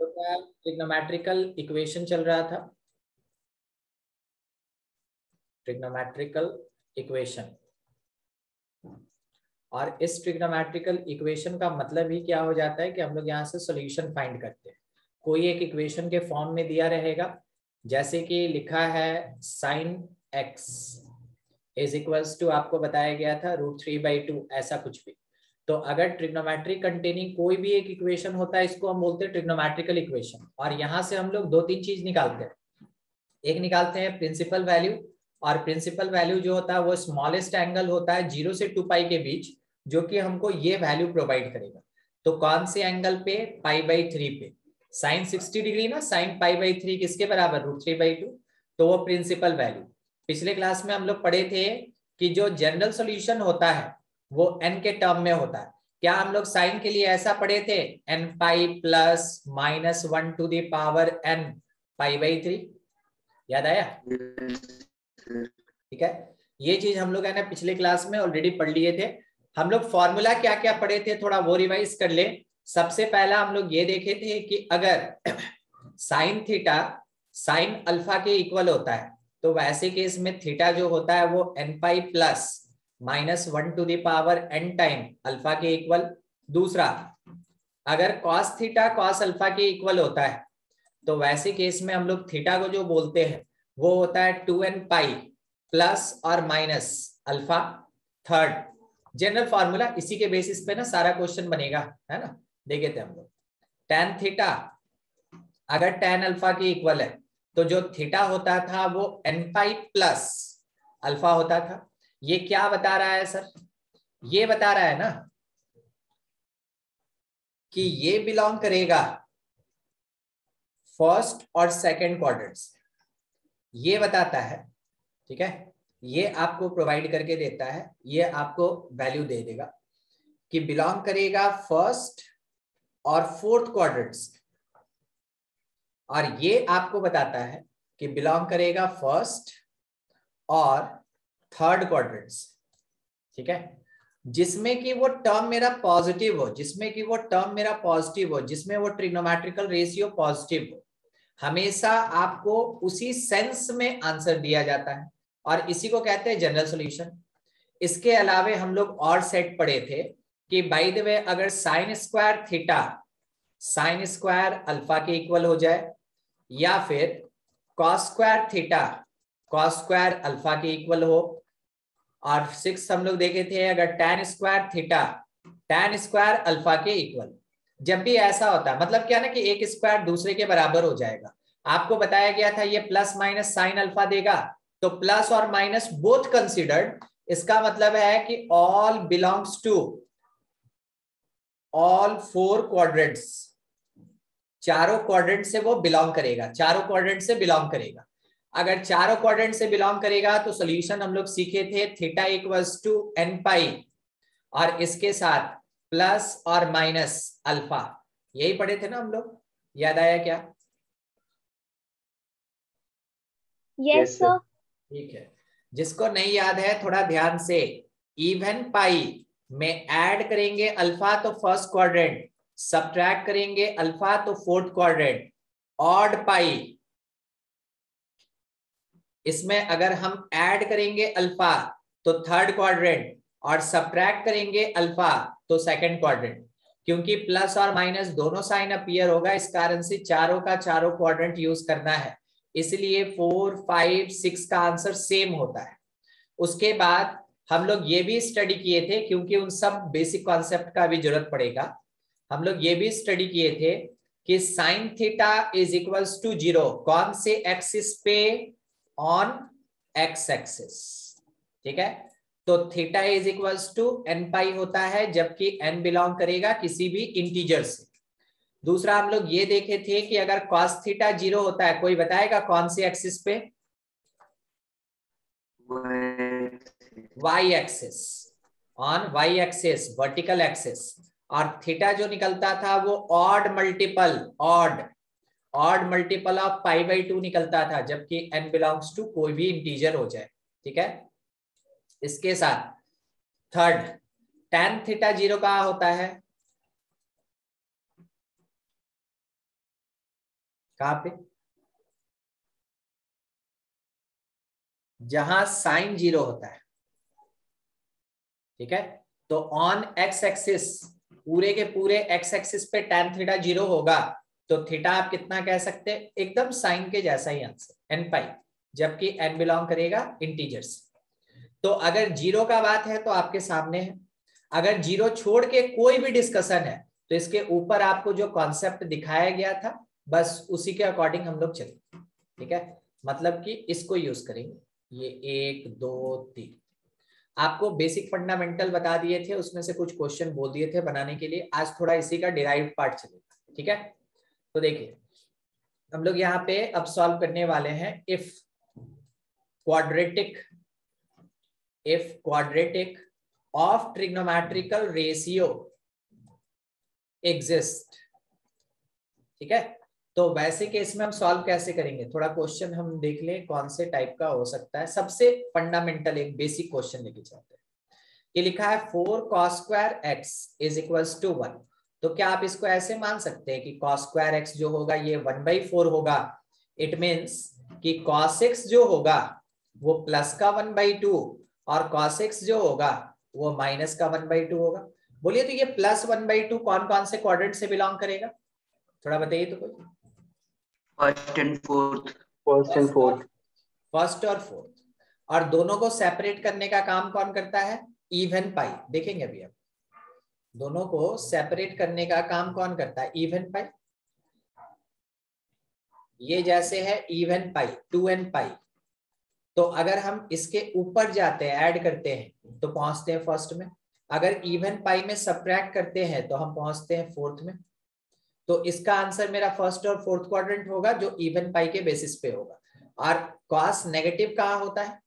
तो trigonometrical equation चल रहा था? ट्रिग्नोमेट्रिकल इक्वेशन और इस ट्रिग्नोमेट्रिकल इक्वेशन का मतलब ही क्या हो जाता है कि हम लोग यहाँ से सॉल्यूशन फाइंड करते हैं। कोई एक इक्वेशन के फॉर्म में दिया रहेगा। जैसे कि लिखा है sine X is equals to आपको बताया गया था रूट थ्री बाई टू ऐसा कुछ भी। तो अगर ट्रिग्नोमेट्रिक कंटेनिंग कोई भी एक इक्वेशन होता है, इसको हम बोलते हैं ट्रिग्नोमेट्रिकल इक्वेशन और यहाँ से हम लोग दो तीन चीज़ निकालते हैं। एक निकालते हैं प्रिंसिपल वैल्यू और प्रिंसिपल वैल्यू जो होता है वो स्मॉलेस्ट एंगल होता है ज़ीरो से टू पाई के बीच, जो कि हमको ये वैल्यू प्रोवाइड करेगा। तो कौन से एंगल पे? पाई बाई थ्री पे। साइन सिक्सटी डिग्री ना? साइन पाई बाई थ्री किसके बराबर? रूट थ्री बाई टू तो वो प्रिंसिपल वैल्यू पिछले क्लास में हम लोग पढ़े थे कि जो जनरल सोल्यूशन होता है वो एन के टर्म में होता है। क्या हम लोग साइन के लिए ऐसा पढ़े थे? N pi plus minus one to the power N pi by three याद आया? ठीक है? ये चीज़ हम लोग है ना पिछले क्लास में ऑलरेडी पढ़ लिए थे। हम लोग फॉर्मूला क्या क्या पढ़े थे? थोड़ा वो रिवाइज कर ले। सबसे पहला हम लोग ये देखे थे कि अगर साइन थीटा साइन अल्फ़ा के इक्वल होता है तो वैसे केस में थीटा जो होता है वो N pi plus minus one to the power N time alpha के इक्वल दूसरा। अगर कॉस थीटा कॉस अल्फ़ा के इक्वल होता है तो वैसे केस में हम लोग थीटा को जो बोलते हैं, वो होता है टू एन पाई प्लस और minus alpha third general formula इसी के बेसिस पे ना सारा क्वेश्चन बनेगा, है ना? देखे थे हम लोग। टेन थीटा अगर टेन अल्फ़ा के इक्वल है तो जो थीटा होता था वो एन पाई प्लस अल्फ़ा होता था। ये क्या बता रहा है सर? ये बता रहा है ना कि ये बिलोंग करेगा फ़र्स्ट और सेकंड क्वाड्रेंट्स ये बताता है, ठीक है? ये आपको प्रोवाइड करके देता है, ये आपको वैल्यू दे देगा कि बिलोंग करेगा फ़र्स्ट और फोर्थ क्वाड्रेंट्स और ये आपको बताता है कि बिलोंग करेगा फ़र्स्ट और थर्ड क्वाड्रेंट्स ठीक है? जिसमें कि वो टर्म मेरा पॉजिटिव हो, जिसमें कि वो टर्म मेरा पॉजिटिव हो, जिसमें वो ट्रिग्नोमेट्रिकल रेशियो पॉजिटिव हो, हमेशा आपको उसी सेंस में आंसर दिया जाता है। और इसी को कहते हैं जनरल सॉल्यूशन इसके अलावे हम लोग और सेट पढ़े थे कि बाई द वे अगर sine square theta sine square alpha के इक्वल हो जाए, या फिर cos square theta cos square alpha के इक्वल हो और सिक्स हम लोग देखे थे, अगर tan square theta tan square alpha के इक्वल जब भी ऐसा होता है मतलब क्या ना कि एक स्क्वायर दूसरे के बराबर हो जाएगा। आपको बताया गया था, ये प्लस माइनस साइन अल्फ़ा देगा तो प्लस और माइनस बोथ कंसिडर्ड इसका मतलब है कि all belongs to all four quadrants चारों क्वाड्रेंट से वो बिलोंग करेगा, चारों क्वाड्रेंट से बिलोंग करेगा। अगर चारों क्वाड्रेंट से बिलोंग करेगा तो सोल्यूशन हम लोग सीखे थे theta equals to N pi और इसके साथ प्लस और माइनस अल्फ़ा यही पढ़े थे ना हम लोग? याद आया क्या? यस सर ठीक है। जिसको नहीं याद है थोड़ा ध्यान से। इवन पाई में ऐड करेंगे अल्फ़ा तो फ़र्स्ट क्वाड्रेंट सब्ट्रैक्ट करेंगे अल्फ़ा तो फोर्थ क्वाड्रेंट ऑड पाई इसमें अगर हम ऐड करेंगे अल्फ़ा तो थर्ड क्वाड्रेंट और सब्ट्रैक्ट करेंगे अल्फ़ा तो सेकंड क्वाड्रेंट क्योंकि प्लस और माइनस दोनों साइन अपीयर होगा, इस कारण से चारों का चारों क्वाड्रेंट यूज़ करना है. इसलिए फोर फाइव सिक्स का आंसर सेम होता है. उसके बाद हम लोग ये भी स्टडी किए थे, क्योंकि उन सब बेसिक कॉन्सेप्ट का भी ज़रूरत पड़ेगा. हम लोग ये भी स्टडी किए थे कि sine theta is equals to zero कौन से एक्सिस पे ऑन एक्स एक्सिस ठीक है? तो theta is equals to N pi होता है, जबकि एन बिलोंग करेगा किसी भी इंटीजर से। दूसरा हम लोग ये देखे थे कि अगर कॉस थीटा ज़ीरो होता है, कोई बताएगा कौन से एक्सिस पे? Y axis on Y axis vertical axis और थीटा जो निकलता था, वो odd multiple odd odd multiple of pi by two निकलता था, जबकि एन बिलोंग्स टू कोई भी इंटीजर हो जाए, ठीक है? इसके साथ थर्ड टेन थीटा ज़ीरो का होता है? कहा पे? जहाँ साइन ज़ीरो होता है, ठीक है? तो ऑन एक्स एक्सिस पूरे के पूरे एक्स एक्सिस पे टेन थीटा ज़ीरो होगा तो थीटा आप कितना कह सकते हैं? एकदम साइन के जैसा ही आंसर एन पाई जबकि एन बिलोंग करेगा इंटीजर्स तो अगर ज़ीरो का बात है तो आपके सामने है। अगर ज़ीरो छोड़ के कोई भी डिस्कशन है तो इसके ऊपर आपको जो कॉन्सेप्ट दिखाया गया था, बस उसी के अकॉर्डिंग हम लोग चलेंगे। ठीक है? मतलब कि इसको यूज़ करेंगे। ये एक, दो, तीन। आपको बेसिक फंडामेंटल बता दिए थे, उसमें से कुछ क्वेश्चन बोल दिए थे बनाने के लिए। आज थोड़ा इसी का डिराइव पार्ट चलेगा। ठीक है? तो देखिए, हम लोग यहाँ पे अब सॉल्व करने वाले हैं if quadratic if quadratic of trigonometrical ratio exist ठीक है? तो वैसे केस में हम सॉल्व कैसे करेंगे? थोड़ा क्वेश्चन हम देख लें कौन से टाइप का हो सकता है। सबसे फंडामेंटल एक बेसिक क्वेश्चन लेके चलते हैं। ये लिखा है four cos square X is equal to one तो क्या आप इसको ऐसे मान सकते हैं कि कॉस स्क्वायर एक्स जो होगा ये वन बाई फोर होगा? इट मीन्स कि कॉस एक्स जो होगा वो प्लस का वन बाई टू और कॉस एक्स जो होगा वो माइनस का वन बाई टू होगा। बोलिए तो ये प्लस वन बाई टू कौन कौन से क्वाड्रेंट से बिलोंग करेगा? थोड़ा बताइए तो कोई। First and fourth first and fourth first और फोर्थ और दोनों को सेपरेट करने का काम कौन करता है? इवन पाई देखेंगे अभी अब दोनों को सेपरेट करने का काम कौन करता है? इवन पाई ये जैसे है even pi two N pi तो अगर हम इसके ऊपर जाते हैं ऐड करते हैं तो पहुँचते हैं फ़र्स्ट में। अगर इवन पाई में सब्ट्रैक्ट करते हैं तो हम पहुँचते हैं फोर्थ में। तो इसका आंसर मेरा फ़र्स्ट और फोर्थ क्वाड्रेंट होगा, जो इवन पाई के बेसिस पे होगा। और कॉस नेगेटिव कहा होता है?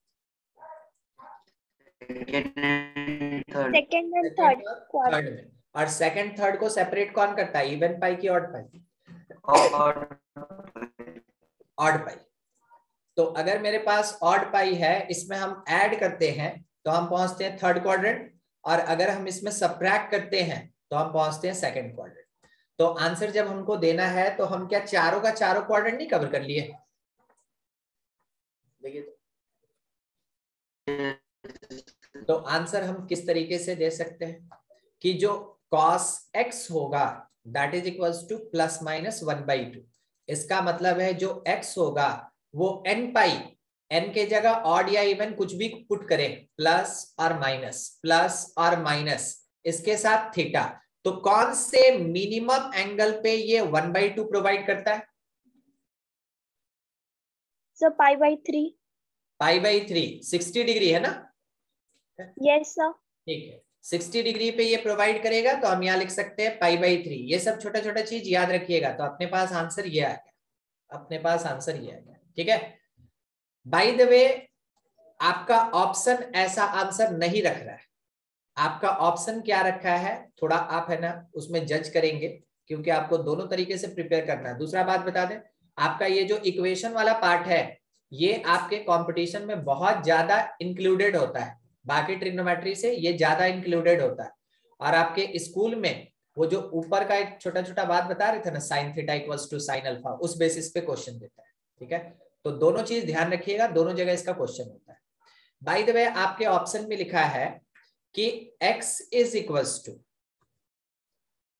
सेकंड एंड थर्ड थर्ड में और सेकंड थर्ड को सेपरेट कौन करता है? इवन पाई की ऑड पाई ऑड पाई तो अगर मेरे पास ऑड पाई है इसमें हम ऐड करते हैं तो हम पहुँचते हैं थर्ड क्वाड्रेंट और अगर हम इसमें सब्ट्रैक्ट करते हैं तो हम पहुँचते हैं सेकंड क्वाड्रेंट तो आंसर जब हमको देना है तो हम क्या चारों का चारों क्वाड्रेंट नहीं कवर कर लिए? देखिए। तो, आंसर हम किस तरीके से दे सकते हैं? कि जो cos x होगा that is equal to plus minus one by two इसका मतलब है जो x होगा वो n पाई n के जगह ऑड या इवन कुछ भी पुट करें प्लस और माइनस प्लस और माइनस इसके साथ थीटा तो कौन से मिनिमम एंगल पे ये वन बाई टू प्रोवाइड करता है? Sir pi by three pi by three sixty degree है ना? यस सर ठीक है। सिक्सटी डिग्री पे ये प्रोवाइड करेगा तो हम यहाँ लिख सकते हैं पाई बाई थ्री ये सब छोटा छोटा चीज़ याद रखिएगा तो अपने पास आंसर ये आ गया। अपने पास आंसर ये आ गया। ठीक है? बाई द वे आपका ऑप्शन ऐसा आंसर नहीं रख रहा है। आपका ऑप्शन क्या रखा है? थोड़ा आप है ना उसमें जज करेंगे क्योंकि आपको दोनों तरीके से प्रिपेयर करना है। दूसरा बात बता दें, आपका ये जो इक्वेशन वाला पार्ट है, ये आपके कंपटीशन में बहुत ज़्यादा इंक्लूडेड होता है। बाकी ट्रिग्नोमेट्री से ये ज़्यादा इंक्लूडेड होता है। और आपके स्कूल में वो जो ऊपर का एक छोटा छोटा बात बता रहे थे ना sine theta equals to sine alpha उस बेसिस पे क्वेश्चन देता है, ठीक है? तो दोनों चीज़ ध्यान रखिएगा, दोनों जगह इसका क्वेश्चन होता है। बाई द वे आपके ऑप्शन में लिखा है कि x is equals to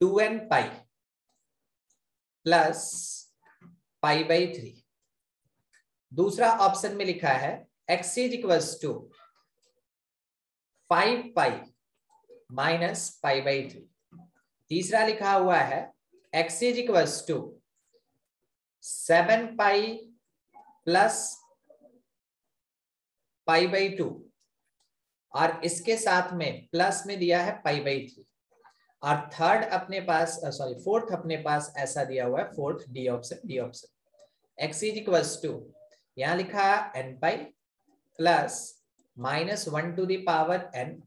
two N pi plus pi by three दूसरा ऑप्शन में लिखा है, x is equals to five pi minus pi by three तीसरा लिखा हुआ है, x is equals to seven pi plus pi by two और इसके साथ में प्लस में दिया है पाई बाई थ्री और थर्ड अपने पास सॉरी फोर्थ अपने पास ऐसा दिया हुआ है fourth D option D option X is equals to यहाँ लिखा N pi plus minus one to the power N,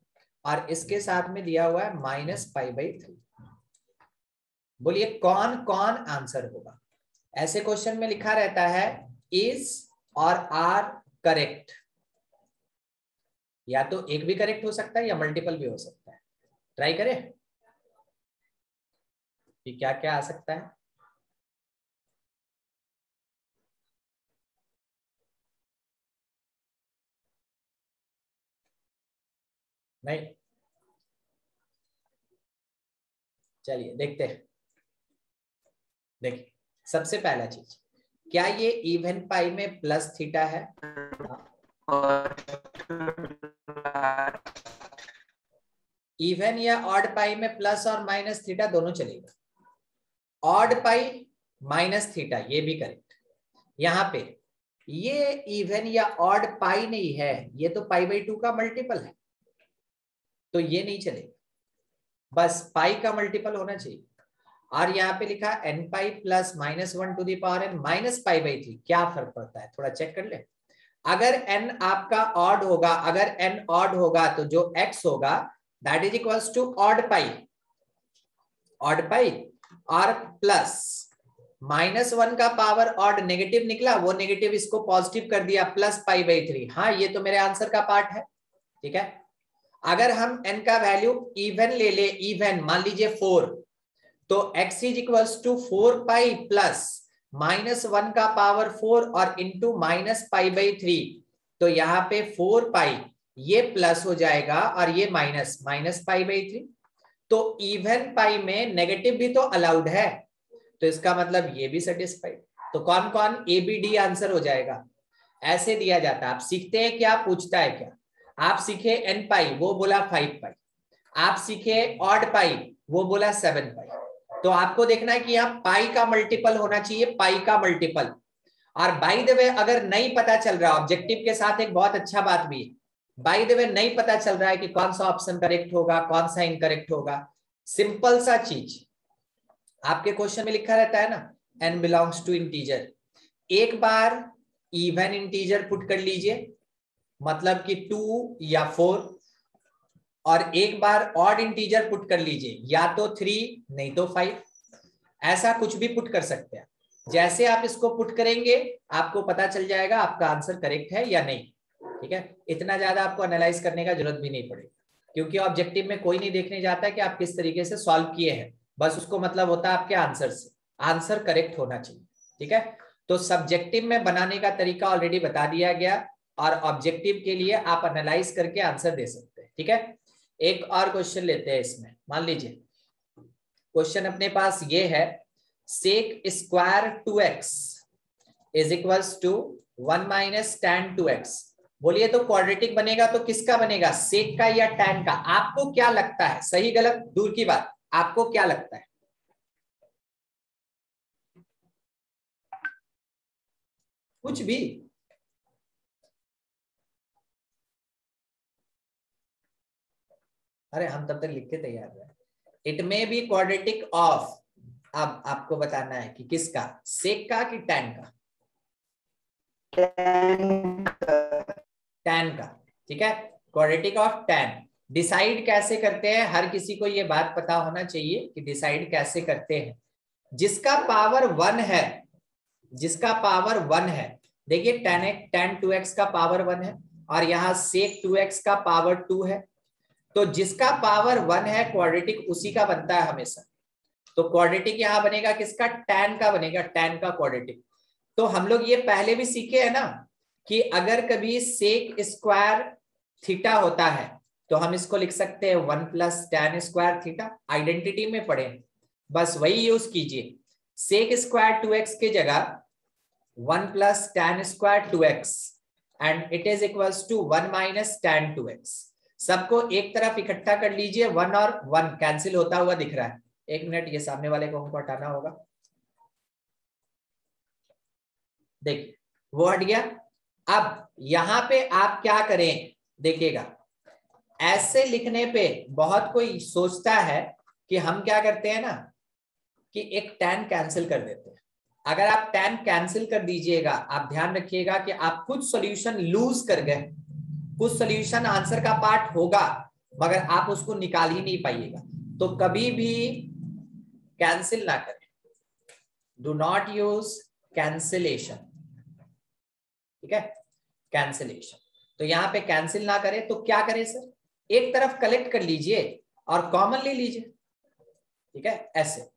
और इसके साथ में दिया हुआ है माइनस फाइव बाई थ्री। बोलिए, कौन कौन आंसर होगा? ऐसे क्वेश्चन में लिखा रहता है, इज़ और आर करेक्ट। या तो एक भी करेक्ट हो सकता है या मल्टीपल भी हो सकता है। ट्राई करें कि क्या क्या आ सकता है। नहीं चलिए, देखते हैं। देखिए सबसे पहला चीज़, क्या ये इवन पाई में प्लस थीटा है? इवन या ऑड पाई में प्लस और माइनस थीटा दोनों चलेगा। ऑड पाई माइनस थीटा ये भी करेक्ट यहाँ पे, ये इवन या ऑड पाई नहीं है, ये तो पाई बाई टू का मल्टीपल है। तो ये नहीं चलेगा। बस पाई का मल्टीपल होना चाहिए। और यहाँ पे लिखा N pi plus minus one to the power N minus pi by three क्या फ़र्क पड़ता है? थोड़ा चेक कर ले। अगर एन आपका ऑड होगा, अगर एन ऑड होगा तो जो एक्स होगा that is equals to odd pi odd pi और प्लस माइनस वन का पावर ऑड नेगेटिव निकला, वो नेगेटिव इसको पॉजिटिव कर दिया प्लस पाई बाई थ्री हाँ ये तो मेरे आंसर का पार्ट है। ठीक है? अगर हम n का वैल्यू इवन ले ले इवन मान लीजिए फोर तो x is equals to four pi plus minus one का पावर फोर और into minus pi by three तो यहाँ पे फोर पाई ये प्लस हो जाएगा और ये minus minus pi by three तो इवन पाई में नेगेटिव भी तो अलाउड है। तो इसका मतलब ये भी सेटिस्फाइड तो कौन कौन ए बी डी आंसर हो जाएगा। ऐसे दिया जाता है। आप सीखते हैं क्या? पूछता है क्या? आप सीखे एन पाई वो बोला फाइव पाई आप सीखे ऑड पाई वो बोला सेवन पाई तो आपको देखना है कि यहाँ पाई का मल्टीपल होना चाहिए पाई का मल्टीपल और बाई द वे अगर नहीं पता चल रहा ऑब्जेक्टिव के साथ एक बहुत अच्छा बात भी है। बाई द वे नहीं पता चल रहा है कि कौन सा ऑप्शन करेक्ट होगा, कौन सा इनकरेक्ट होगा। सिंपल सा चीज़। आपके क्वेश्चन में लिखा रहता है ना एन बिलोंग्स टू इंटीजर एक बार इवन इंटीजर पुट कर लीजिए। मतलब कि टू या फोर, और एक बार ऑड इंटीजर पुट कर लीजिए, या तो थ्री नहीं तो फाइव ऐसा कुछ भी पुट कर सकते हैं। जैसे आप इसको पुट करेंगे, आपको पता चल जाएगा आपका आंसर करेक्ट है या नहीं, ठीक है? इतना ज़्यादा आपको एनालाइज करने का ज़रूरत भी नहीं पड़ेगा, क्योंकि ऑब्जेक्टिव में कोई नहीं देखने जाता कि आप किस तरीके से सॉल्व किए हैं। बस उसको मतलब होता है आपके आंसर से। आंसर करेक्ट होना चाहिए, ठीक है? तो सब्जेक्टिव में बनाने का तरीका ऑलरेडी बता दिया गया। और ऑब्जेक्टिव के लिए आप एनालाइज करके आंसर दे सकते हैं, ठीक है? एक और क्वेश्चन लेते हैं इसमें, मान लीजिए। क्वेश्चन अपने पास ये है sec square two X is equals to one minus tan two X बोलिए तो क्वाड्रेटिक बनेगा तो किसका बनेगा सेक का या टेन का? आपको क्या लगता है? सही गलत? दूर की बात, आपको क्या लगता है? कुछ भी। अरे हम तब तक लिख के तैयार रहे। It may be quadratic of अब आपको बताना है कि किसका? सेक का कि टैन का? टैन का। ठीक है? क्वाड्रेटिक ऑफ़ टैन डिसाइड कैसे करते हैं? हर किसी को ये बात पता होना चाहिए कि डिसाइड कैसे करते हैं। जिसका पावर वन है जिसका पावर वन है देखिए टेन टेन टू एक्स का पावर वन है और यहाँ सेक टू एक्स का पावर टू है। तो जिसका पावर वन है क्वाड्रेटिक उसी का बनता है हमेशा। तो क्वाड्रेटिक यहाँ बनेगा किसका? टैन का बनेगा टैन का क्वाड्रेटिक तो हम लोग ये पहले भी सीखे हैं ना कि अगर कभी सेक स्क्वायर थीटा होता है तो हम इसको लिख सकते हैं one plus tan square theta identity में पढ़े। बस वही यूज़ कीजिए। सेक स्क्वायर टू एक्स की जगह one plus tan square two X and it is equals to one minus tan two X सबको एक तरफ़ इकट्ठा कर लीजिए वन और वन कैंसिल होता हुआ दिख रहा है। एक मिनट, ये सामने वाले को हमको हटाना होगा। देखिए, वो हट गया। अब यहाँ पे आप क्या करें? देखिएगा, ऐसे लिखने पे बहुत कोई सोचता है कि हम क्या करते हैं ना, कि एक टेन कैंसिल कर देते हैं। अगर आप टेन कैंसिल कर दीजिएगा, आप ध्यान रखिएगा कि आप कुछ सॉल्यूशन लूज कर गए। कुछ सोल्यूशन आंसर का पार्ट होगा, मगर आप उसको निकाल ही नहीं पाइएगा। तो कभी भी कैंसिल ना करें। डू नॉट यूज़ कैंसिलेशन ठीक है? कैंसिलेशन तो यहाँ पे कैंसिल ना करें तो क्या करें सर? एक तरफ़ कलेक्ट कर लीजिए और कॉमन ले लीजिए। ठीक है? ऐसे।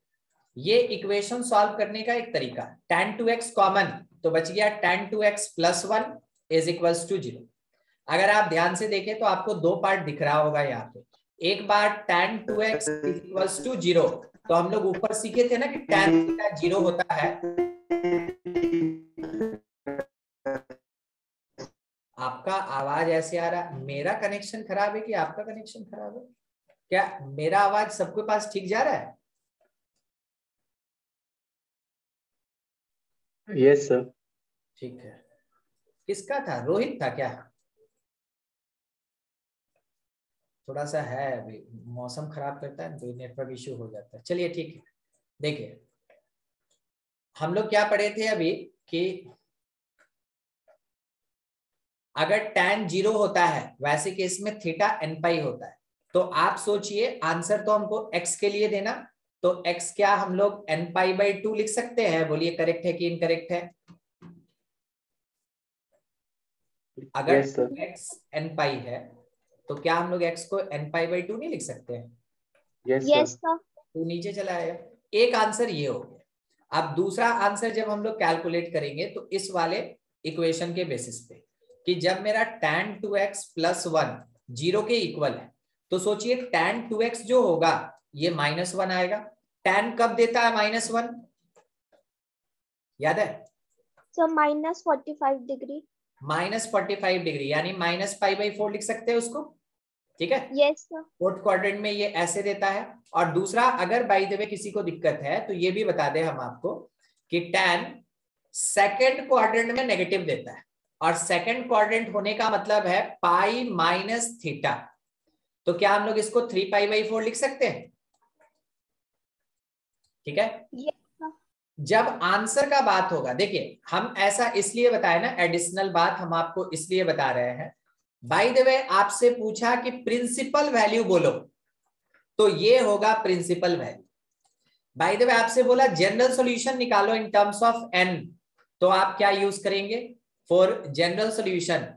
ये इक्वेशन सॉल्व करने का एक तरीका टेन टू एक्स कॉमन तो बच गया tan two X plus one is equals to zero अगर आप ध्यान से देखें तो आपको दो पार्ट दिख रहा होगा यहाँ पे। एक बार tan 2x equals to zero तो हम लोग ऊपर सीखे थे ना कि tan थीटा ज़ीरो होता है। आपका आवाज़ ऐसे आ रहा मेरा कनेक्शन खराब है कि आपका कनेक्शन खराब है? क्या मेरा आवाज़ सबके पास ठीक जा रहा है? यस सर ठीक है। किसका था? रोहित था क्या? थोड़ा सा है अभी मौसम खराब करता है तो नेटवर्क इश्यू हो जाता है। चलिए ठीक है देखिए हम लोग क्या पढ़े थे अभी कि अगर tan ज़ीरो होता है वैसे केस में थीटा एन पाई होता है तो आप सोचिए आंसर तो हमको एक्स के लिए देना तो एक्स क्या हम लोग एन पाई बाई टू लिख सकते हैं? बोलिए करेक्ट है कि इनकरेक्ट है? अगर एक्स एन पाई है तो क्या हम लोग x को एन पाई बाई टू नहीं लिख सकते? हैं यस yes सर तो नीचे चला आएगा एक आंसर ये हो गया। अब दूसरा आंसर जब हम लोग कैलकुलेट करेंगे तो इस वाले इक्वेशन के बेसिस पे कि जब मेरा tan 2x plus one zero के इक्वल है तो सोचिए tan 2x जो होगा ये माइनस वन आएगा। tan कब देता है माइनस वन याद है? So minus 45 degree. Minus forty five degree यानी माइनस फाइव बाई फोर लिख सकते हैं उसको? ठीक है? Yes फोर्थ क्वाड्रेंट में ये ऐसे देता है। और दूसरा अगर बाई द वे किसी को दिक्कत है तो ये भी बता दें हम आपको कि टेन सेकेंड क्वाड्रेंट में नेगेटिव देता है। और सेकेंड क्वाड्रेंट होने का मतलब है पाई माइनस थीटा तो क्या हम लोग इसको थ्री पाई बाई फोर लिख सकते हैं? ठीक है? Yes. जब आंसर का बात होगा, देखिए, हम ऐसा इसलिए बताए ना एडिशनल बात हम आपको इसलिए बता रहे हैं। बाय द वे आपसे पूछा कि प्रिंसिपल वैल्यू बोलो तो ये होगा principal value by the way आपसे बोला जनरल सॉल्यूशन निकालो इन टर्म्स ऑफ़ एन तो आप क्या यूज़ करेंगे? For general solution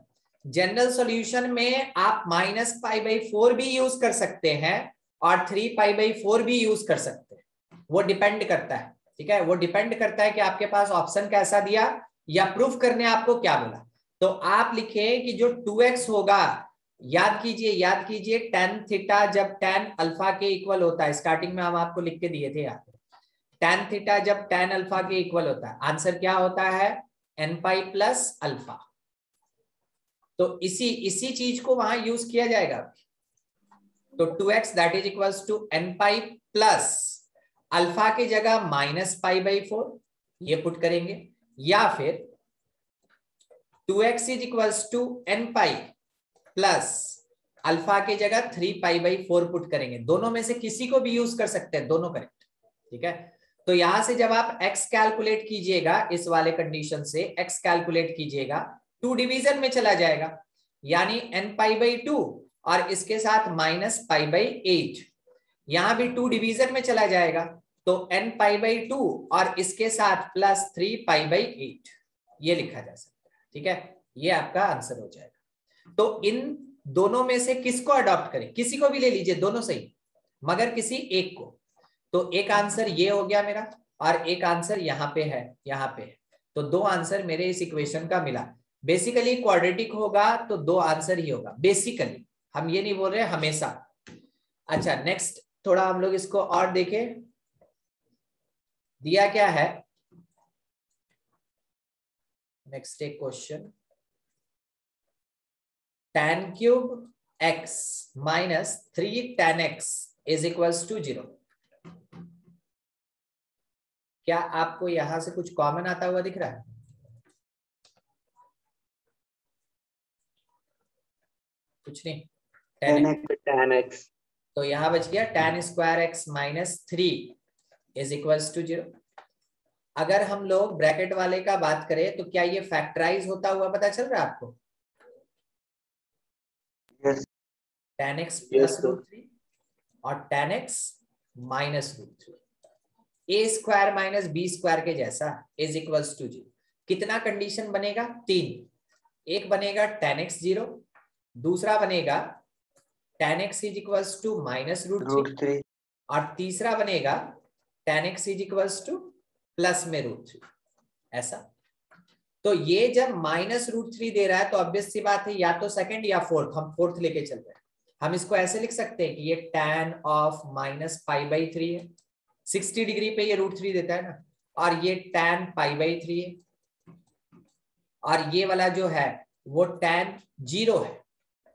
general solution में आप माइनस पाई बाई फोर भी यूज़ कर सकते हैं, और थ्री पाई बाई फोर भी यूज़ कर सकते हैं। वो डिपेंड करता है। ठीक है? वो डिपेंड करता है कि आपके पास ऑप्शन कैसा दिया या प्रूफ करने आपको क्या बोला तो आप लिखे कि जो 2x होगा, याद कीजिए याद कीजिए, tan थीटा जब tan अल्फ़ा के इक्वल होता है स्टार्टिंग में हम आपको लिख के दिए थे यहाँ पे tan थीटा जब tan अल्फ़ा के इक्वल होता है आंसर क्या होता है? n पाई प्लस अल्फ़ा तो इसी इसी चीज़ को वहाँ यूज़ किया जाएगा। तो 2x that is equals to N pi plus alpha की जगह माइनस पाई बाई फोर, ये पुट करेंगे, या फिर two X is equals to N pi plus alpha की जगह three pi by four put करेंगे। दोनों में से किसी को भी यूज़ कर सकते हैं, दोनों करेक्ट ठीक है? तो यहाँ से जब आप x कैलकुलेट कीजिएगा, इस वाले कंडीशन से x कैलकुलेट कीजिएगा, टू डिवीज़न में चला जाएगा, यानी n पाई बाई टू और इसके साथ माइनस पाई बाई एट। यहाँ भी टू डिवीज़न में चला जाएगा। तो एन पाई बाई टू और इसके साथ plus three pi by eight ये लिखा जा सकता है, ठीक है? ये आपका आंसर हो जाएगा। तो इन दोनों में से किसको अडॉप्ट करें? किसी को भी ले लीजिए, दोनों सही, मगर किसी एक को। तो एक आंसर ये हो गया मेरा, और एक आंसर यहाँ पे है, यहाँ पे है। तो दो आंसर मेरे इस इक्वेशन का मिला। बेसिकली क्वाड्रेटिक होगा तो दो आंसर ही होगा बेसिकली हम ये नहीं बोल रहे, हमेशा। अच्छा नेक्स्ट थोड़ा हम लोग इसको और देखें। दिया क्या है? नेक्स्ट एक question tan cube x minus 3 tan x is equals to zero क्या आपको यहाँ से कुछ कॉमन आता हुआ दिख रहा है? कुछ नहीं। Tan x tan x. तो यहाँ बच गया tan square x minus three is equals to zero अगर हम लोग ब्रैकेट वाले का बात करें तो क्या ये फैक्टराइज होता हुआ पता चल रहा है आपको? X Yes, plus root three और tan x minus root three a square minus b square के जैसा इज़ इक्वल्स टू ज़ीरो कितना कंडीशन बनेगा? तीन. एक बनेगा टेन एक्स ज़ीरो दूसरा बनेगा tan x is equals to minus root three Root three. और तीसरा बनेगा tan x is equals to plus में रूट थ्री ऐसा? तो ये जब माइनस रूट थ्री दे रहा है तो ऑब्वियस सी बात है या तो सेकंड या फोर्थ हम फोर्थ लेके चल रहे हैं। हम इसको ऐसे लिख सकते हैं कि ये tan of minus pi by three है। सिक्सटी डिग्री पे ये रूट थ्री देता है ना? और ये टेन पाई बाई थ्री है। और ये वाला जो है वो टेन ज़ीरो है।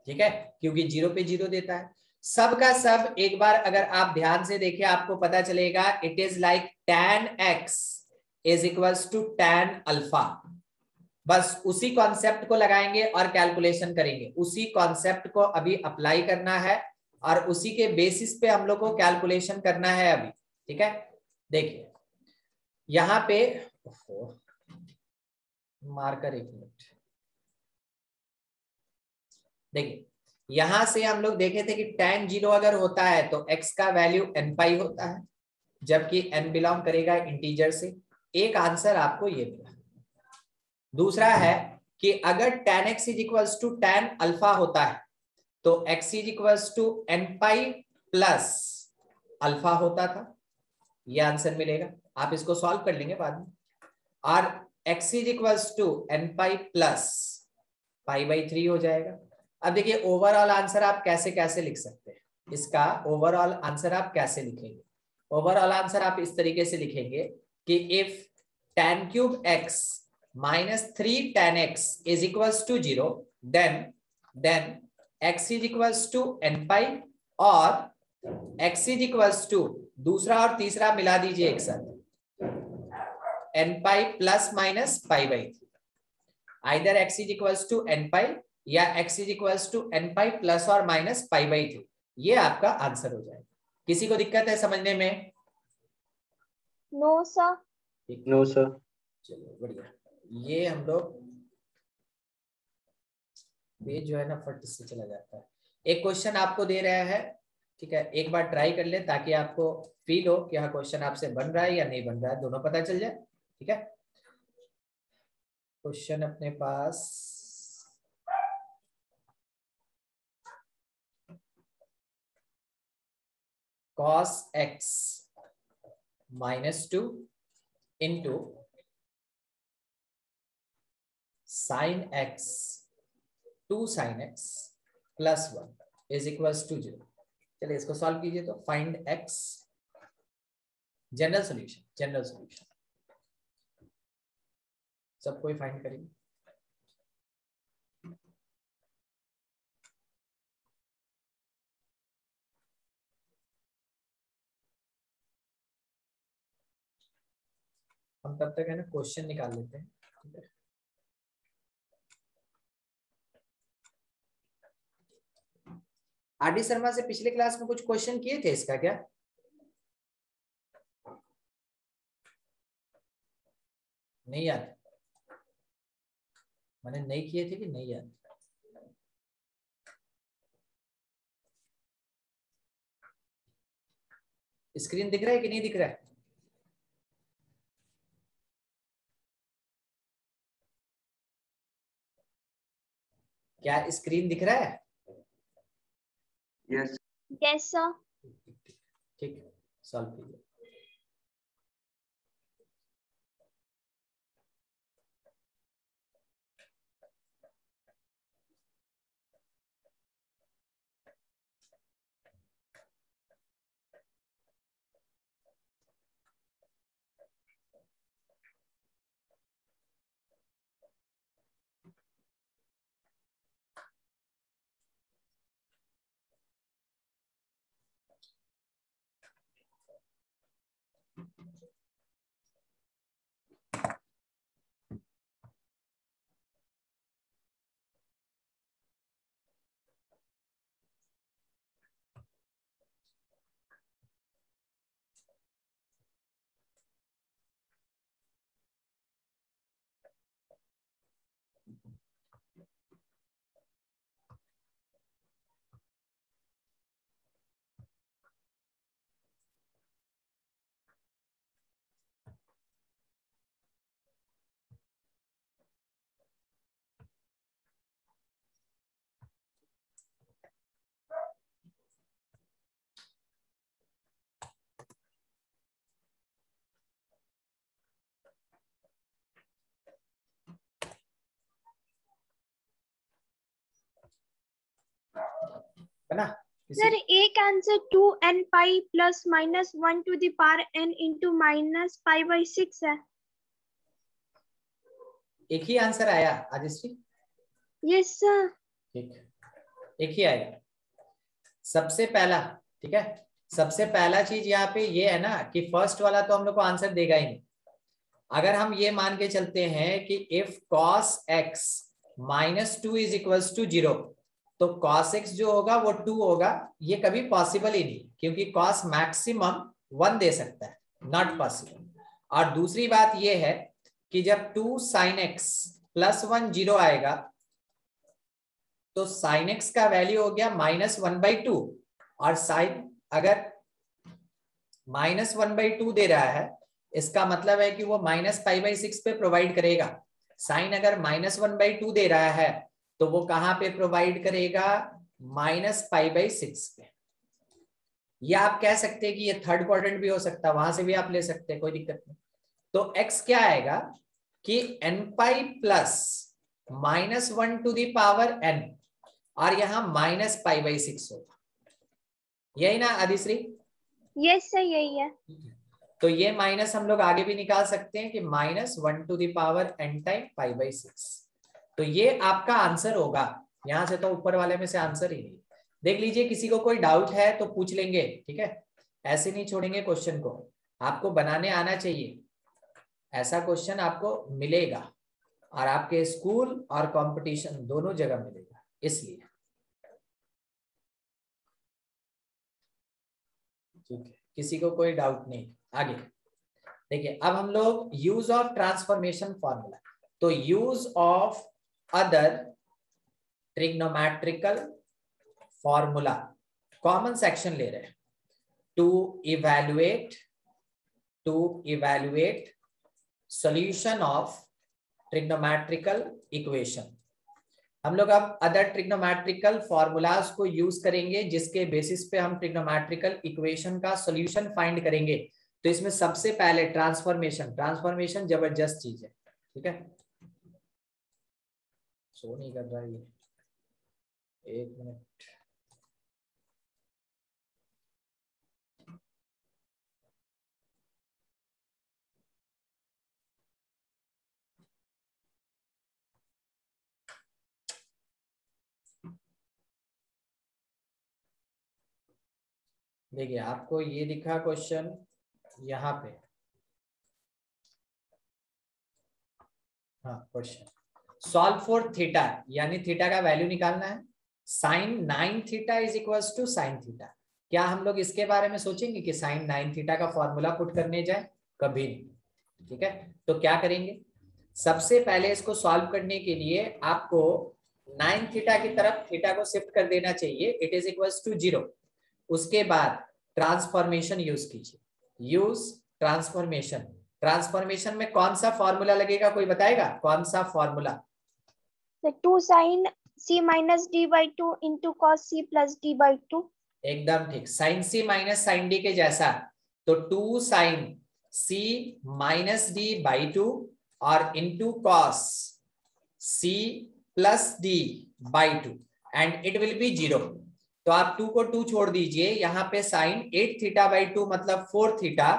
ठीक है? क्योंकि ज़ीरो पे ज़ीरो देता है। सब का सब एक बार अगर आप ध्यान से देखिए आपको पता चलेगा it is like tan x is equals to tan alpha बस उसी कॉन्सेप्ट को लगाएँगे और कैलकुलेशन करेंगे। उसी कॉन्सेप्ट को अभी अप्लाई करना है और उसी के बेसिस पे हम लोग को कैलकुलेशन करना है अभी। ठीक है? देखिए, यहाँ पे मार्कर एक मिनट देखिए, यहाँ से हम लोग देखे थे कि टेन ज़ीरो अगर होता है तो एक्स का वैल्यू एन पाई होता है, जबकि एन बिलोंग करेगा इंटीजर से। एक आंसर आपको ये मिला। दूसरा है कि अगर tan x is equals to tan alpha होता है तो x is equals to n pi plus alpha होता था। ये आंसर मिलेगा। आप इसको सॉल्व कर लेंगे बाद में। और x is equals to n pi plus pi by three हो जाएगा। अब देखिए ओवरऑल आंसर आप कैसे कैसे लिख सकते हैं? इसका ओवरऑल आंसर आप कैसे लिखेंगे? ओवरऑल आंसर आप इस तरीके से लिखेंगे कि if tan cube x minus 3 tan x is equals to 0 then then x is equals to n pi और x is equals to दूसरा और तीसरा मिला दीजिए एक साथ। n pi plus minus pi by either x is equals to n pi या x is equals to n pi plus और माइनस पाई बाई थ्री ये आपका आंसर हो जाएगा। किसी को दिक्कत है समझने में? नो सर नो सर चलो बढ़िया। ये हम लोग पेज जो है ना फट से चला जाता है। एक क्वेश्चन आपको दे रहा है ठीक है? एक बार ट्राई कर ले ताकि आपको फील हो कि हाँ क्वेश्चन आपसे बन रहा है या नहीं बन रहा है। दोनों पता चल जाए ठीक है? क्वेश्चन अपने पास। Cos x minus 2 into sine x two sine x plus one is equal to zero चलिए इसको सॉल्व कीजिए तो find x general solution general solution सब कोई फाइंड करेंगे? हम तब तक है ना क्वेश्चन निकाल लेते हैं। ठीक है आर डी शर्मा से पिछले क्लास में कुछ क्वेश्चन किए थे इसका क्या? नहीं याद। मैंने नहीं किए थे कि नहीं याद। स्क्रीन दिख रहा है कि नहीं दिख रहा है? क्या स्क्रीन दिख रहा है? यस यस सर ठीक सॉल्व कीजिए। है ना? सर एक answer two n pi plus minus one to the power n into minus pi by six है। एक ही आंसर आया आदिश्री यस सर ठीक। एक ही आएगा सबसे पहला ठीक है? सबसे पहला चीज़ यहाँ पे ये है ना कि फ़र्स्ट वाला तो हम लोग को आंसर देगा ही। नहीं अगर हम ये मान के चलते हैं कि if cos x minus two is equals to zero तो cos x जो होगा वो टू होगा, ये कभी पॉसिबल ही नहीं, क्योंकि cos मैक्सिमम वन दे सकता है नॉट पॉसिबल और दूसरी बात ये है कि जब two sine x plus one zero आएगा तो साइन एक्स का वैल्यू हो गया माइनस वन बाई टू और साइन अगर माइनस वन बाई टू दे रहा है, इसका मतलब है कि वो माइनस फाइव बाई सिक्स पे प्रोवाइड करेगा। साइन अगर माइनस वन बाई टू दे रहा है तो वो कहाँ पे प्रोवाइड करेगा? माइनस पाई बाई सिक्स पे। या आप कह सकते हैं कि ये थर्ड क्वाड्रेंट भी हो सकता है वहाँ से भी आप ले सकते हैं कोई दिक्कत नहीं। तो x क्या आएगा कि n pi plus minus one to the power n और यहाँ माइनस पाई बाई सिक्स होगा। यही ना आदिश्री? यस सर यही है। तो ये माइनस हम लोग आगे भी निकाल सकते हैं कि minus one to the power n time pi by six तो ये आपका आंसर होगा। यहाँ से तो ऊपर वाले में से आंसर ही नहीं। देख लीजिए, किसी को कोई डाउट है तो पूछ लेंगे, ठीक है? ऐसे नहीं छोड़ेंगे क्वेश्चन को। आपको बनाने आना चाहिए। ऐसा क्वेश्चन आपको मिलेगा और आपके स्कूल और कंपटीशन दोनों जगह मिलेगा, इसलिए। ठीक है, किसी को कोई डाउट नहीं। आगे। देखिए, अब हम लोग यूज़ ऑफ़ ट्रांसफॉर्मेशन फॉर्मूला तो use of other trigonometrical formula common section ले रहे हैं। To evaluate to evaluate solution of trigonometrical equation हम लोग अब अदर ट्रिग्नोमेट्रिकल फॉर्मूलाज को यूज़ करेंगे, जिसके बेसिस पे हम ट्रिग्नोमेट्रिकल इक्वेशन का सॉल्यूशन फाइंड करेंगे। तो इसमें सबसे पहले ट्रांसफॉर्मेशन ट्रांसफॉर्मेशन ज़बरदस्त चीज़ है, ठीक है? शो नहीं कर रहा ये। एक मिनट। देखिए, आपको ये दिखा क्वेश्चन यहाँ पे। हाँ क्वेश्चन सॉल्व फॉर थीटा, यानी थीटा का वैल्यू निकालना है। Sine nine theta is equal to sine theta. क्या हम लोग इसके बारे में सोचेंगे कि साइन नाइन थीटा का फॉर्मूला पुट करने जाए? कभी नहीं। ठीक है? तो क्या करेंगे? सबसे पहले इसको सॉल्व करने के लिए आपको नाइन थीटा की तरफ़ थीटा को शिफ्ट कर देना चाहिए। It is equal to zero उसके बाद ट्रांसफॉर्मेशन यूज़ कीजिए। Use transformation. ट्रांसफॉर्मेशन में कौन सा फॉर्मूला लगेगा? कोई बताएगा? कौन सा formula? Two sine c minus d by two into cos c plus d by two एकदम ठीक। Sine c minus sine d के जैसा। तो two sine c minus d by two और into cos c plus d by two and it will be zero तो आप two को two छोड़ दीजिए। यहाँ पे sine eight theta by two मतलब four theta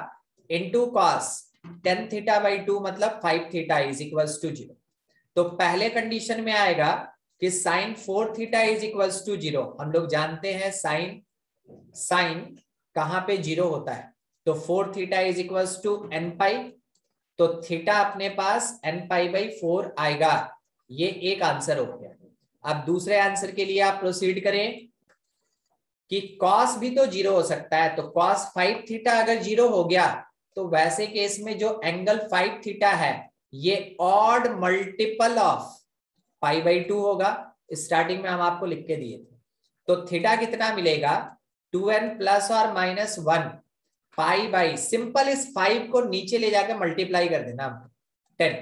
into cos ten theta by two मतलब five theta is equal to zero तो पहले कंडीशन में आएगा कि sine four theta is equal to zero हम लोग जानते हैं साइन साइन कहाँ पे ज़ीरो होता है? तो four theta is equal to n pi तो थीटा अपने पास एन पाई बाई फोर आएगा। ये एक आंसर हो गया। अब दूसरे आंसर के लिए आप प्रोसीड करें कि कॉस भी तो ज़ीरो हो सकता है। तो कॉस फाइव थीटा अगर ज़ीरो हो गया तो वैसे केस में जो एंगल फाइव थीटा है ये odd multiple of pi by two होगा। स्टार्टिंग में हम आपको लिख के दिए थे। तो थीटा कितना मिलेगा? टू एन प्लस और minus one pi by simple इस फाइव को नीचे ले जाकर मल्टीप्लाई कर देना टेन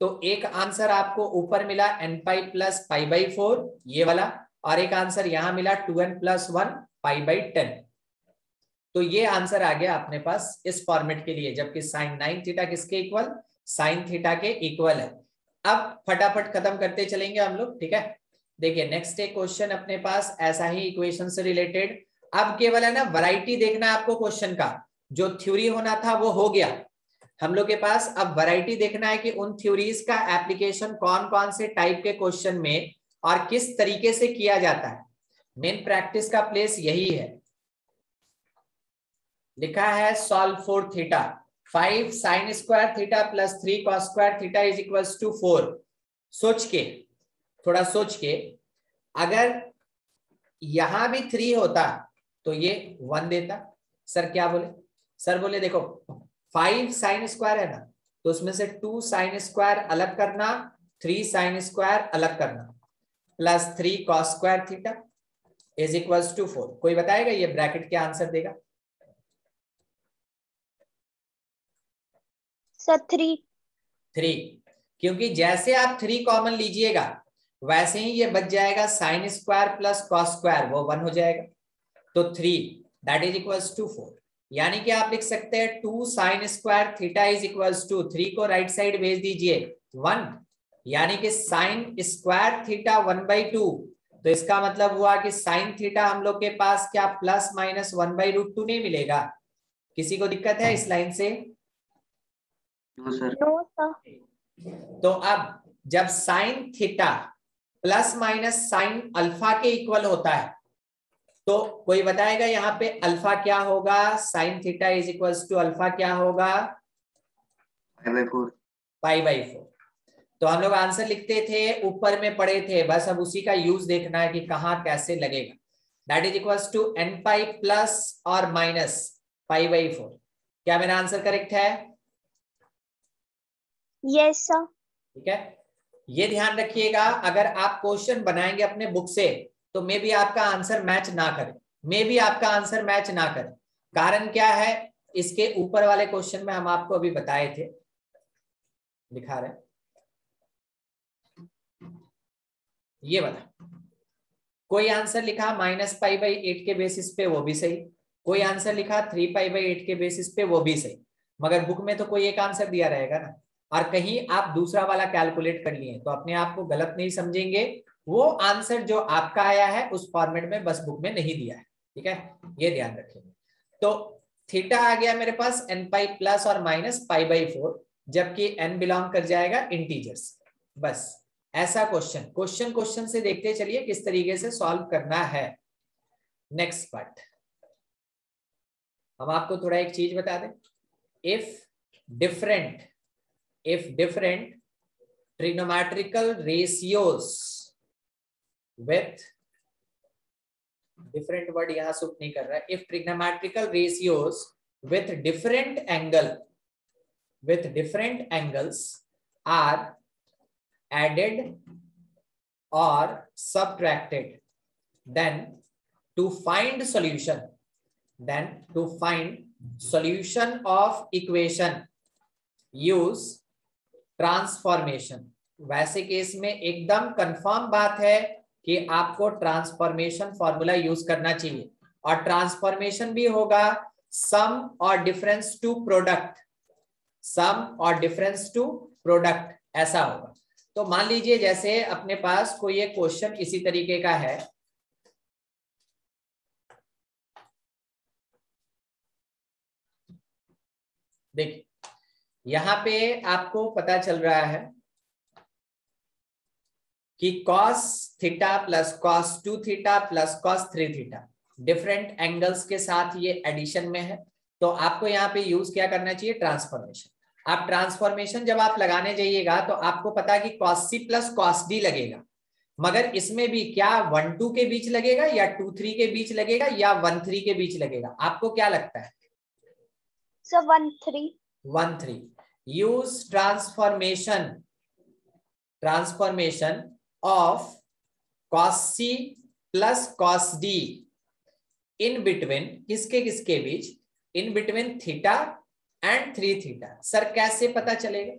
तो एक आंसर आपको ऊपर मिला n pi plus pi by four ये वाला, और एक आंसर यहाँ मिला two n plus one pi by ten तो ये आंसर आ गया अपने पास इस फॉर्मेट के लिए, जबकि साइन नाइन थीटा किसके इक्वल साइन थीटा के इक्वल है। अब फटाफट खत्म करते चलेंगे हम लोग, ठीक है? देखिए नेक्स्ट एक क्वेश्चन अपने पास, ऐसा ही इक्वेशन से रिलेटेड अब केवल है ना वैरायटी देखना आपको क्वेश्चन का। जो थ्योरी होना था, वो हो गया। हम लोग के पास अब वैरायटी देखना है कि उन थ्योरीज का एप्लीकेशन कौन कौन से टाइप के क्वेश्चन में और किस तरीके से किया जाता है। मेन प्रैक्टिस का प्लेस यही है। लिखा है solve four theta five sine square theta plus three cos square theta is equal to four. सोच के, थोड़ा सोच के, अगर यहाँ भी थ्री होता तो ये वन देता। सर क्या बोले? सर बोले, देखो, फाइव साइन स्क्वायर है ना तो उसमें से टू साइन स्क्वायर अलग करना, थ्री साइन स्क्वायर अलग करना। Plus three cos square theta is equal to four. कोई बताएगा ये ब्रैकेट क्या आंसर देगा? सर थ्री थ्री क्योंकि जैसे आप थ्री कॉमन लीजिएगा, वैसे ही ये बच जाएगा sine square plus cos square वो वन हो जाएगा। तो three that is equal to four यानी कि आप लिख सकते हैं two sine square theta is equal to three को राइट साइड भेज दीजिए वन यानी कि sine square theta one by two तो इसका मतलब हुआ कि साइन थीटा हम लोग के पास क्या plus minus one by root two नहीं मिलेगा। किसी को दिक्कत है इस लाइन से? सर नो सर तो अब जब sine theta plus minus sine alpha के इक्वल होता है तो कोई बताएगा यहाँ पे अल्फ़ा क्या होगा? Sine theta is equal to alpha क्या होगा? Five by four pi by four तो हम लोग आंसर लिखते थे ऊपर में पढ़े थे बस अब उसी का यूज़ देखना है कि कहाँ कैसे लगेगा। That is equal to n pi plus और माइनस पाई बाई फोर क्या मेरा आंसर करेक्ट है? यस सर ठीक है? ये ध्यान रखिएगा, अगर आप क्वेश्चन बनाएँगे अपने बुक से तो मे भी आपका आंसर मैच ना करे। मे भी आपका आंसर मैच ना करे। कारण क्या है? इसके ऊपर वाले क्वेश्चन में हम आपको अभी बताए थे। दिखा रहे ये वाला। कोई आंसर लिखा माइनस पाई बाई एट के बेसिस पे, वो भी सही। कोई आंसर लिखा थ्री पाई बाई एट के बेसिस पे, वो भी सही। मगर बुक में तो कोई एक आंसर दिया रहेगा ना। और कहीं आप दूसरा वाला कैलकुलेट कर लिए तो अपने आप को गलत नहीं समझेंगे। वो आंसर जो आपका आया है, उस फॉर्मेट में बस बुक में नहीं दिया है, ठीक है? ये ध्यान रखेंगे। तो थीटा आ गया मेरे पास एन पाई प्लस और माइनस पाई बाई फोर जबकि एन बिलोंग कर जाएगा इंटीजर्स बस, ऐसा क्वेश्चन क्वेश्चन क्वेश्चन से देखते चलिए किस तरीके से सॉल्व करना है। नेक्स्ट पार्ट हम आपको थोड़ा एक चीज़ बता दें। If different if different trigonometrical ratios with different word यहां सुट नहीं कर रहा है if trigonometrical ratios with different angle with different angles are added or subtracted then to find solution then to find solution of equation use transformation. वैसे case में एकदम confirm बात है कि आपको ट्रांसफॉर्मेशन फॉर्मूला यूज़ करना चाहिए। और ट्रांसफॉर्मेशन भी होगा सम और डिफरेंस टू प्रोडक्ट सम और डिफरेंस टू प्रोडक्ट ऐसा होगा। तो मान लीजिए जैसे अपने पास कोई एक क्वेश्चन इसी तरीके का है। देखिए यहाँ पे आपको पता चल रहा है कि cos theta plus cos two theta plus cos three theta different angles के साथ ये एडिशन में है। तो आपको यहाँ पे यूज़ क्या करना चाहिए? ट्रांसफॉर्मेशन आप ट्रांसफॉर्मेशन जब आप लगाने जाइएगा तो आपको पता कि cos c plus cos d लगेगा। मगर इसमें भी क्या वन टू के बीच लगेगा या टू थ्री के बीच लगेगा या वन थ्री के बीच लगेगा? आपको क्या लगता है? Sir one three one three use transformation transformation of cos c plus cos d. In between, किसके किसके बीच? In between theta and three theta sir कैसे पता चलेगा?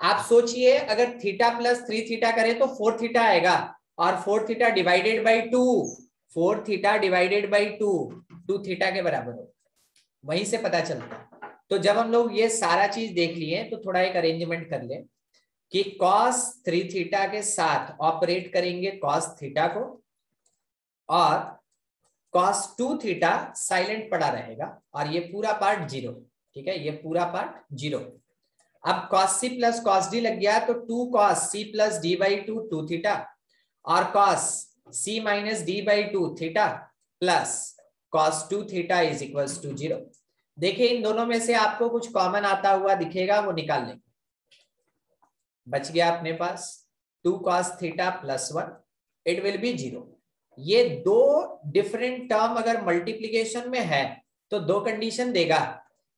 आप सोचिए, अगर थीटा प्लस थ्री थीटा करें तो फोर थीटा आएगा। और four theta divided by two four theta divided by two two theta के बराबर हो वहीं से पता चलता है। तो जब हम लोग ये सारा चीज़ देख लिए तो थोड़ा एक अरेंजमेंट कर ले कि कॉस थ्री थीटा के साथ ऑपरेट करेंगे कॉस थीटा को, और कॉस टू थीटा साइलेंट पड़ा रहेगा, और ये पूरा पार्ट ज़ीरो ठीक है? ये पूरा पार्ट ज़ीरो अब cos c plus cos d लग गया तो two cos c plus d by two two theta और cos c minus d by two theta plus cos two theta is equal to zero देखिए, इन दोनों में से आपको कुछ कॉमन आता हुआ दिखेगा, वो निकाल लेंगे बच गया अपने पास। Two cos theta plus one it will be zero ये दो डिफरेंट टर्म अगर मल्टीप्लीकेशन में है तो दो कंडीशन देगा।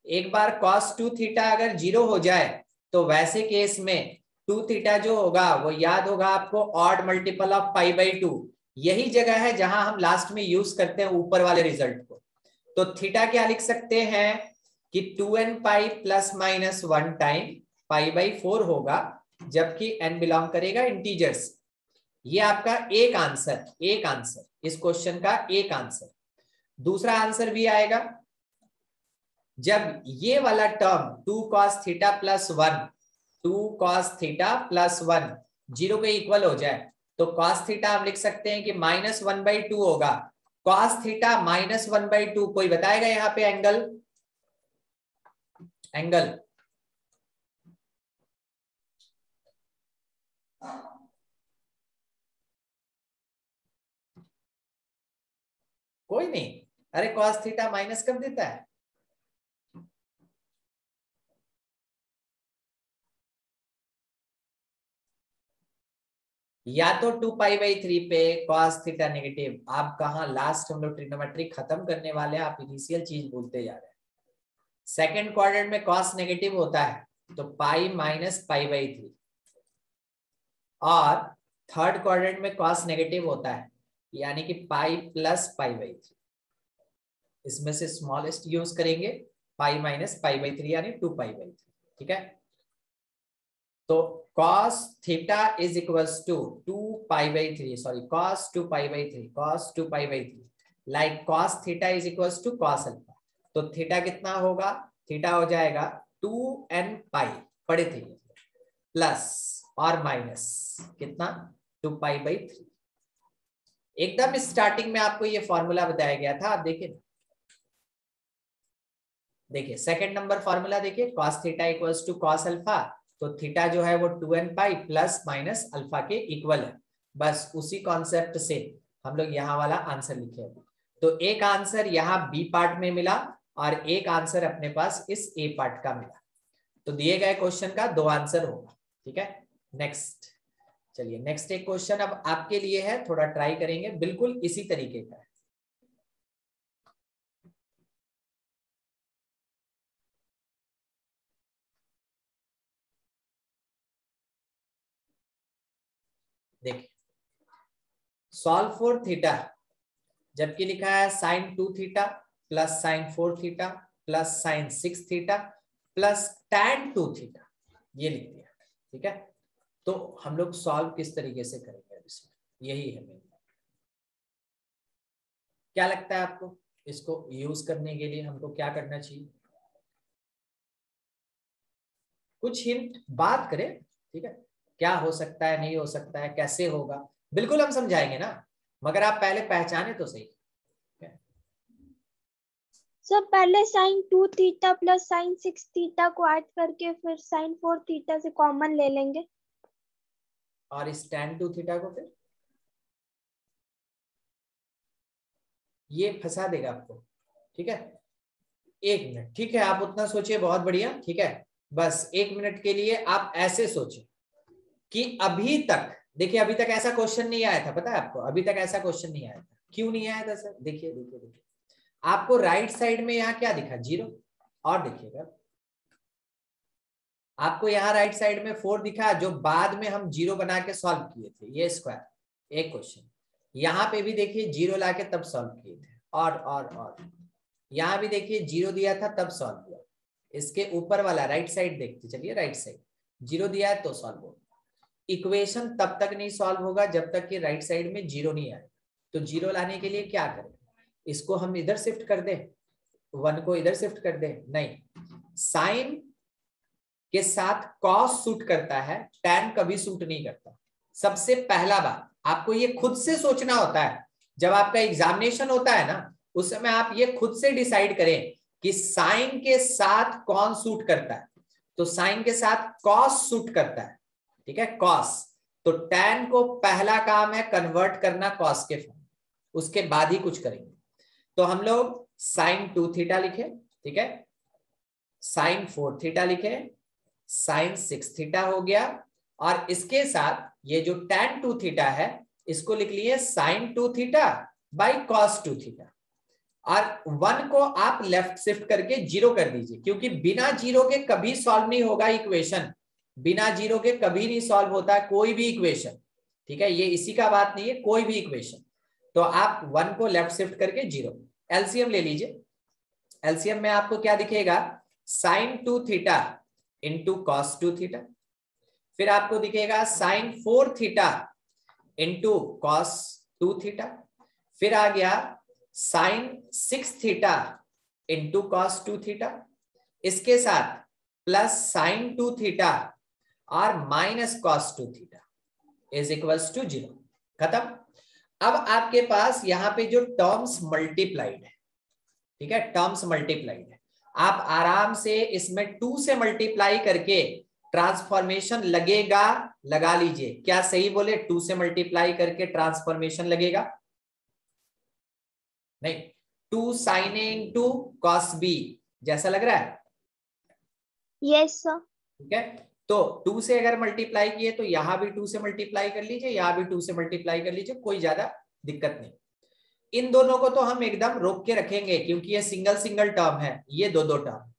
एक बार कॉस टू थीटा अगर ज़ीरो हो जाए तो वैसे केस में टू थीटा जो होगा, वो याद होगा आपको odd multiple of pi by two यही जगह है जहाँ हम लास्ट में यूज़ करते हैं ऊपर वाले रिज़ल्ट को। तो थीटा क्या लिख सकते हैं कि two n pi plus minus one time pi by four होगा, जबकि एन बिलोंग करेगा इंटीजर्स। ये आपका एक आंसर एक आंसर, इस क्वेश्चन का एक आंसर। दूसरा आंसर भी आएगा। जब ये वाला term two cos theta plus one, two cos theta plus one, zero के इक्वल हो जाए तो कॉस थीटा हम लिख सकते हैं कि माइनस वन बाई टू होगा। Cos theta minus one by two कोई बताएगा यहाँ पे एंगल एंगल कोई नहीं। अरे कॉस थीटा माइनस कर देता है? या तो टू पाई बाई थ्री पे कॉस थीटा नेगेटिव, आप कहा लास्ट हम लोग ट्रिग्नोमेट्रिक खत्म करने वाले हैं, आप इनिशियल चीज़ बोलते जा रहे हैं। सेकेंड क्वाड्रेंट में कॉस नेगेटिव होता है तो pi minus pi by three. और थर्ड क्वाड्रेंट में कॉस नेगेटिव होता है, यानी कि pi plus pi by three. इसमें से स्मॉलेस्ट यूज़ करेंगे, pi minus pi by three, यानी टू पाई बाई थ्री, ठीक है? तो cos theta is equals to 2 pi by 3 sorry, cos 2 pi by 3 cos 2 pi by 3 like cos theta is equals to cos alpha. तो theta कितना होगा? Theta हो जाएगा two N पाई पढ़े थे प्लस और माइनस कितना? टू पाई बाई थ्री एकदम स्टार्टिंग में आपको ये फॉर्मूला बताया गया था, आप देखिए। देखिए सेकंड नंबर फॉर्मूला देखिए, cos theta equals to cos alpha तो थीटा जो है वो two n pi plus minus alpha के इक्वल है। बस उसी कॉन्सेप्ट से हम लोग यहाँ वाला आंसर लिखे तो एक आंसर यहाँ बी पार्ट में मिला और एक आंसर अपने पास इस ए पार्ट का मिला। तो दिए गए क्वेश्चन का दो आंसर होगा, ठीक है? नेक्स्ट चलिए नेक्स्ट एक क्वेश्चन अब आपके लिए है, थोड़ा ट्राई करेंगे, बिल्कुल इसी तरीके का देखिए। सॉल्व फोर थीटा जबकि लिखा है sine two theta plus sine four theta plus sine six theta plus tan two theta ये लिख दिया, ठीक है? तो हम लोग सॉल्व किस तरीके से करेंगे इसमें यही है मेन। क्या लगता है आपको? इसको यूज़ करने के लिए हमको क्या करना चाहिए? कुछ हिंट बात करें, ठीक है? क्या हो सकता है नहीं हो सकता है कैसे होगा? बिल्कुल हम समझाएँगे ना मगर आप पहले पहचाने तो सही। सर पहले sine two theta plus sine six theta को ऐड करके फिर साइन फोर थीटा से कॉमन ले लेंगे। और इस टेन टू थीटा को फिर? ये फंसा देगा आपको ठीक है? एक मिनट ठीक है आप उतना सोचिए बहुत बढ़िया ठीक है? बस एक मिनट के लिए आप ऐसे सोचिए। कि अभी तक, देखिए, अभी तक ऐसा क्वेश्चन नहीं आया था, पता है आपको? अभी तक ऐसा क्वेश्चन नहीं आया था। क्यों नहीं आया था सर देखिए देखिए देखिए। आपको राइट साइड में यहाँ क्या दिखा? ज़ीरो और देखिएगा। आपको यहाँ राइट साइड में फोर दिखा, जो बाद में हम ज़ीरो बना के सॉल्व किए थे। ये स्क्वायर एक क्वेश्चन यहाँ पे भी देखिए ज़ीरो ला के तब सॉल्व किए थे। और और और। यहाँ भी देखिए ज़ीरो दिया था, तब सॉल्व किया इसके ऊपर वाला राइट साइड देखते, चलिए राइट साइड ज़ीरो दिया है तो सॉल्व होगा। इक्वेशन तब तक नहीं सॉल्व होगा जब तक कि राइट साइड में ज़ीरो नहीं आए। तो ज़ीरो लाने के लिए क्या करें? इसको हम इधर शिफ्ट कर दें। वन को इधर शिफ्ट कर दें। नहीं। साइन के साथ कॉस सूट करता है टैन कभी सूट नहीं करता। सबसे पहला बात, आपको ये खुद से सोचना होता है। जब आपका एग्जामिनेशन होता है ना, उस समय आप ये खुद से डिसाइड करें कि साइन के साथ कौन सूट करता है। तो साइन के साथ कॉस सूट करता है। ठीक है? कॉस तो टैन को पहला काम है कन्वर्ट करना कॉस के फॉर्म उसके बाद ही कुछ करेंगे। तो हम लोग साइन टू थीटा लिखे, ठीक है? साइन फोर थीटा लिखे साइन सिक्स थीटा हो गया। और इसके साथ ये जो टेन टू थीटा है, इसको लिख लिए sine two theta by cos two theta और वन को आप लेफ़्ट शिफ्ट करके ज़ीरो कर दीजिए, क्योंकि बिना ज़ीरो के कभी सॉल्व नहीं होगा इक्वेशन बिना ज़ीरो के कभी नहीं सॉल्व होता है कोई भी इक्वेशन ठीक है? ये इसी का बात नहीं है, कोई भी इक्वेशन तो आप वन को लेफ़्ट शिफ्ट करके ज़ीरो। एलसीएम ले लीजिए। एलसीएम में आपको क्या दिखेगा? Sine two theta into cos two theta फिर आपको दिखेगा sine four theta into cos two theta फिर आ गया sine six theta into cos two theta इसके साथ प्लस साइन टू थीटा और minus cos two theta is equals to zero खत्म। अब आपके पास यहाँ पे जो टर्म्स मल्टीप्लाइड है ठीक है टर्म्स मल्टीप्लाइड है। आप आराम से इसमें टू से मल्टीप्लाई करके ट्रांसफॉर्मेशन लगेगा लगा लीजिए। क्या सही बोले? टू से मल्टीप्लाई करके ट्रांसफॉर्मेशन लगेगा? नहीं। Two sine A two cos B जैसा लग रहा है? यस सर ठीक है? तो टू से अगर मल्टीप्लाई किए तो यहाँ भी टू से मल्टीप्लाई कर लीजिए, यहाँ भी टू से मल्टीप्लाई कर लीजिए, कोई ज़्यादा दिक्कत नहीं। इन दोनों को तो हम एकदम रोक के रखेंगे, क्योंकि ये सिंगल सिंगल टर्म है, ये दो दो टर्म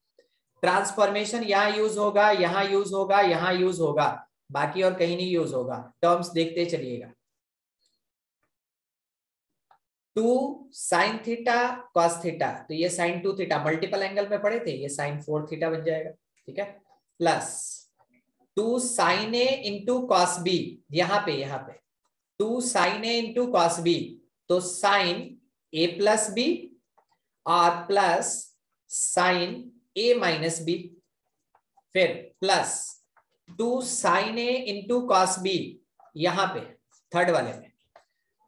ट्रांसफॉर्मेशन यहाँ यूज़ होगा, यहाँ यूज़ होगा, यहाँ यूज़ होगा, बाकी और कहीं नहीं यूज़ होगा। टर्म्स देखते चलिएगा। Two sine theta cos theta तो ये sine two theta multiple angle में पड़े थे, ये साइन फोर थीटा बन जाएगा, ठीक है? Plus two sine A into cos B, यहाँ पे यहाँ पे। Two sine A into cos B तो साइन ए प्लस बी और plus sine A minus B. फिर plus two sine A into cos B, यहाँ पे, थर्ड वाले में।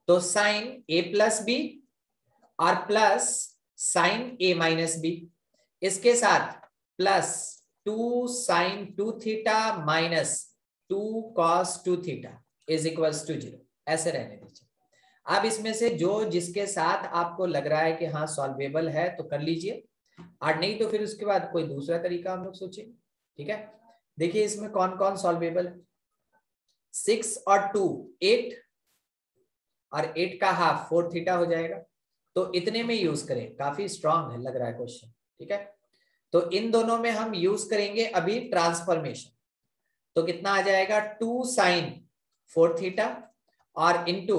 तो साइन ए प्लस बी और plus sine A minus B. इसके साथ plus two sine two theta minus two cos two theta is equals to zero. ऐसे रहने दीजिए। अब इसमें से जो जिसके साथ आपको लग रहा है कि हाँ सॉल्वेबल है तो कर लीजिए। और नहीं तो फिर उसके बाद कोई दूसरा तरीका हम लोग सोचेंगे ठीक है? देखिए इसमें कौन कौन सॉल्वेबल है सिक्स और टू, एट। और एट का हाफ़, फोर थीटा हो जाएगा। तो इतने में यूज़ करें। काफ़ी स्ट्रांग है, लग रहा है क्वेश्चन ठीक है? तो इन दोनों में हम यूज़ करेंगे अभी ट्रांसफॉर्मेशन तो कितना आ जाएगा? टू साइन फोर थीटा और into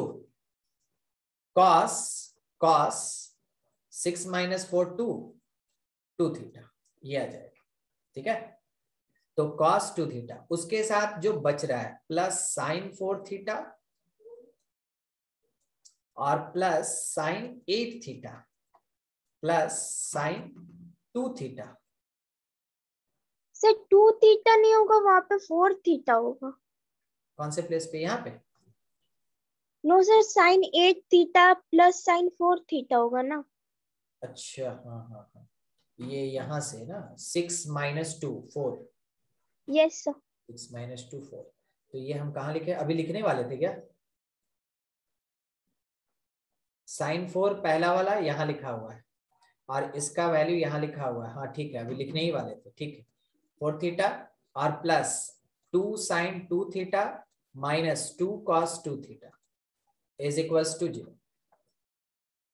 cos cos six minus four two two theta ये आ जाएगा, ठीक है? तो कॉस टू थीटा उसके साथ जो बच रहा है प्लस साइन फोर थीटा और plus sine eight theta plus sine two theta sir two theta नहीं होगा वहाँ पे फोर थीटा होगा। कौन से प्लेस पे? यहाँ पे? No sir sine eight theta plus sine four theta होगा ना। अच्छा हाँ हाँ हाँ। ये यहाँ से ना six minus two four yes sir six minus two four तो ये हम कहा लिखे अभी लिखने वाले थे क्या? साइन फोर पहला वाला यहाँ लिखा हुआ है। और इसका वैल्यू यहाँ लिखा हुआ है। हाँ ठीक है अभी लिखने ही वाले थे ठीक है। फोर थीटा और plus two sine two theta minus two cos two theta is equals to zero.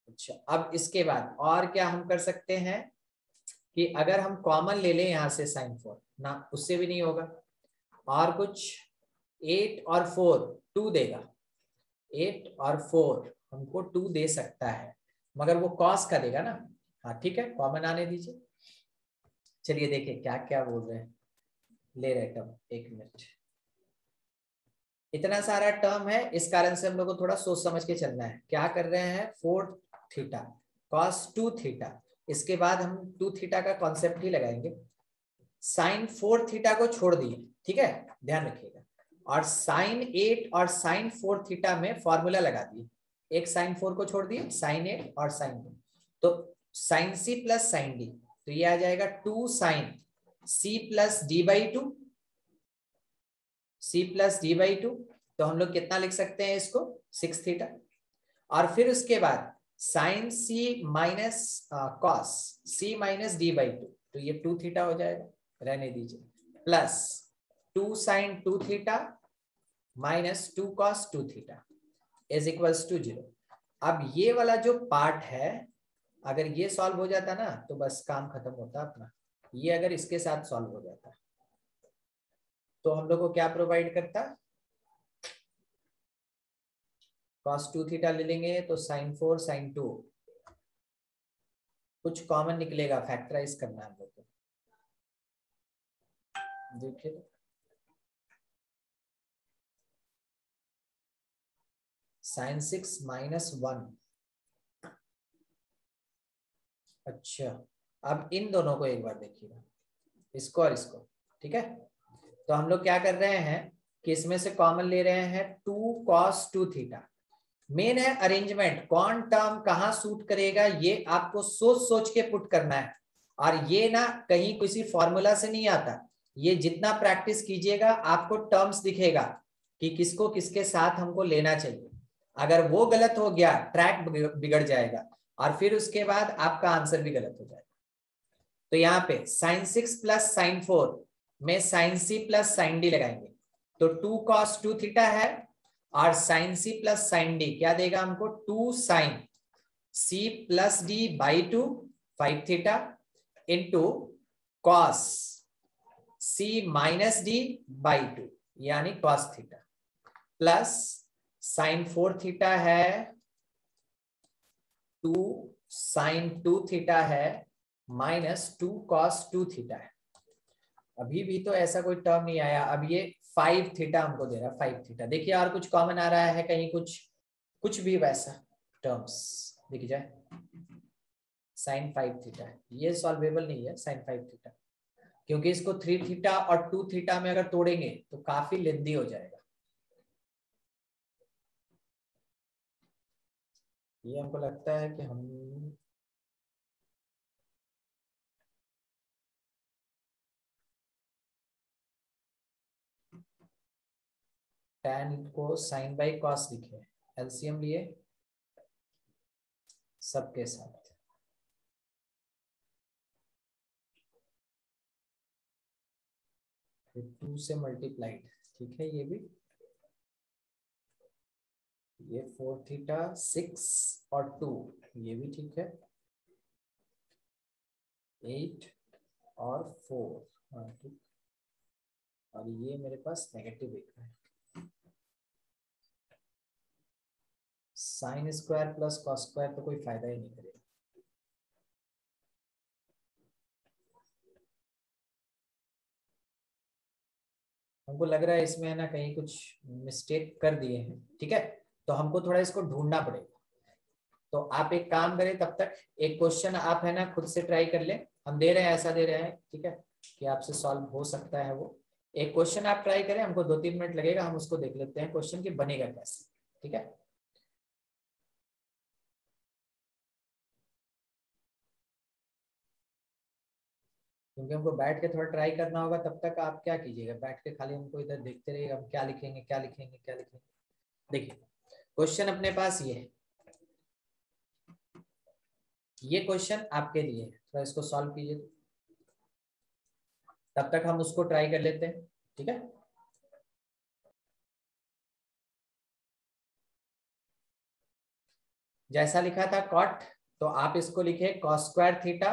अच्छा अब इसके बाद और क्या हम कर सकते हैं कि अगर हम कॉमन ले लें यहाँ से साइन फोर, ना, उससे भी नहीं होगा। और कुछ एट और फोर टू देगा। एट और फोर हमको टू दे सकता है, मगर वो कॉस का देगा ना। हाँ ठीक है, कॉमन आने दीजिए। चलिए देखिए क्या क्या बोल रहे हैं। ले रहे टर्म एक मिनट। इतना सारा टर्म है, इस कारण से हम लोग को थोड़ा सोच समझ के चलना है। क्या कर रहे हैं? Four theta cos two theta इसके बाद हम टू थीटा का कॉन्सेप्ट ही लगाएँगे। साइन फोर थीटा को छोड़ दिए, ठीक है? ध्यान रखिएगा। और साइन एट और साइन फोर थीटा में फॉर्मूला लगा दिए। एक साइन फोर को छोड़ दिए साइन एट और साइन टू तो sine C plus sine D तो ये आ जाएगा two sine. C plus D by two C plus D by two तो हम लोग कितना लिख सकते हैं इसको? सिक्स थीटा और फिर उसके बाद sine C minus cos C minus D by two तो ये टू थीटा हो जाएगा। रहने दीजिए। Plus two sine two theta minus two cos two theta is equals to zero अब ये वाला जो पार्ट है अगर ये सॉल्व हो जाता ना तो बस काम खत्म होता अपना। ये अगर इसके साथ सॉल्व हो जाता। तो हम लोग को क्या प्रोवाइड करता? कॉस टू थीटा ले लेंगे तो साइन फोर साइन टू कुछ कॉमन निकलेगा फैक्टराइज करना हम लोग को। देखिए। साइन सिक्स माइनस वन अच्छा अब इन दोनों को एक बार देखिएगा। इसको और इसको, ठीक है? तो हम लोग क्या कर रहे हैं कि इसमें से कॉमन ले रहे हैं two cos two theta main है अरेंजमेंट कौन टर्म कहाँ सूट करेगा, ये आपको सोच सोच के पुट करना है। और ये ना कहीं किसी फॉर्मूला से नहीं आता। ये जितना प्रैक्टिस कीजिएगा, आपको टर्म्स दिखेगा कि किसको किसके साथ हमको लेना चाहिए। अगर वो गलत हो गया ट्रैक बिगड़ जाएगा। और फिर उसके बाद आपका आंसर भी गलत हो जाएगा। तो यहाँ पे sine six plus sine four में sine C plus sine D लगाएँगे। तो टू कॉस टू थीटा है और sine C plus sine D क्या देगा हमको? Two sine C plus D by two five theta into cos C minus D by two यानी cos theta plus sine four theta है two sine two theta है, minus two cos two theta है। अभी भी तो ऐसा कोई term नहीं आया। अब ये फाइव थीटा हमको दे रहा है फाइव थीटा। देखिए, और कुछ कॉमन आ रहा है कहीं कुछ? कुछ भी वैसा टर्म्स दिख जाए। साइन फाइव थीटा ये सॉल्वेबल नहीं है साइन फाइव थीटा। क्योंकि इसको थ्री थीटा और टू थीटा में अगर तोड़ेंगे तो काफ़ी लेंदी हो जाएगा। ये हमको लगता है कि हम tan को साइन बाई कॉस लिखे एलसीएम लिए सबके साथ। टू से मल्टीप्लाइड ठीक है ये भी? ये फोर थीटा सिक्स और टू ये भी ठीक है। एट और फोर हाँ ठीक। और ये मेरे पास नेगेटिव एक है। Sine square plus cos square तो कोई फ़ायदा ही नहीं करेगा। हमको लग रहा है इसमें है ना कहीं कुछ मिस्टेक कर दिए हैं, ठीक है? तो हमको थोड़ा इसको ढूंढना पड़ेगा। तो आप एक काम करें, तब तक एक क्वेश्चन आप है ना, खुद से ट्राई कर ले। हम दे रहे हैं, ऐसा दे रहे हैं, ठीक है? कि आपसे सॉल्व हो सकता है वो। एक क्वेश्चन आप ट्राई करें, हमको दो तीन मिनट लगेगा, हम उसको देख लेते हैं क्वेश्चन की बनेगा कैसे, ठीक है? क्योंकि हमको बैठ के थोड़ा ट्राई करना होगा, तब तक आप क्या कीजिएगा? बैठ के खाली हमको इधर देखते रहिएगा, हम क्या लिखेंगे क्या लिखेंगे क्या लिखेंगे। देखिए क्वेश्चन अपने पास ये है। ये क्वेश्चन आपके लिए है। थोड़ा इसको सॉल्व कीजिए। तब तक हम उसको ट्राई कर लेते हैं, ठीक है? जैसा लिखा था कॉट तो आप इसको लिखे cos square theta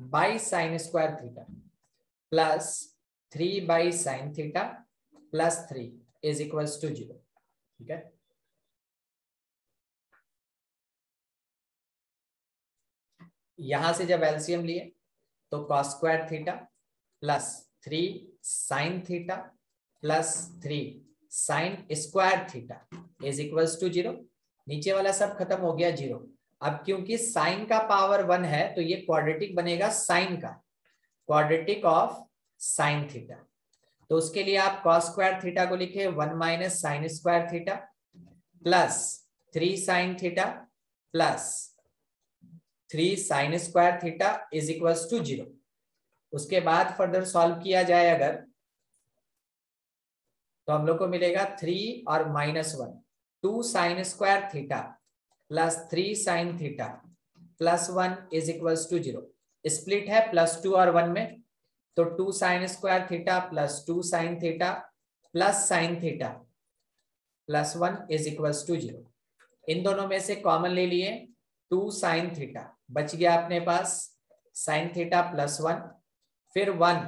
by sine square theta plus three by sine theta plus three is equals to zero ठीक है? यहाँ से जब एलसीएम लिए तो cos square theta plus three sine theta plus three sine square theta is equals to zero नीचे वाला सब खत्म हो गया ज़ीरो अब क्योंकि साइन का पावर वन है तो ये क्वाड्रेटिक बनेगा साइन का. क्वाड्रेटिक ऑफ़ साइन थीटा तो उसके लिए आप कॉस स्क्वायर थीटा को लिखे one minus sine square theta plus three sine theta plus three sine square theta is equal to zero. उसके बाद फर्दर सॉल्व किया जाए अगर तो हम लोग को मिलेगा थ्री और minus one. Two sine square theta plus three sine theta plus one is equal to zero. Split है प्लस टू और वन में तो two sine square theta plus two sine theta plus sine theta plus one is equal to zero. इन दोनों में से common ले लिए। To sine theta बच गया अपने पास साइन थीटा प्लस वन फिर वन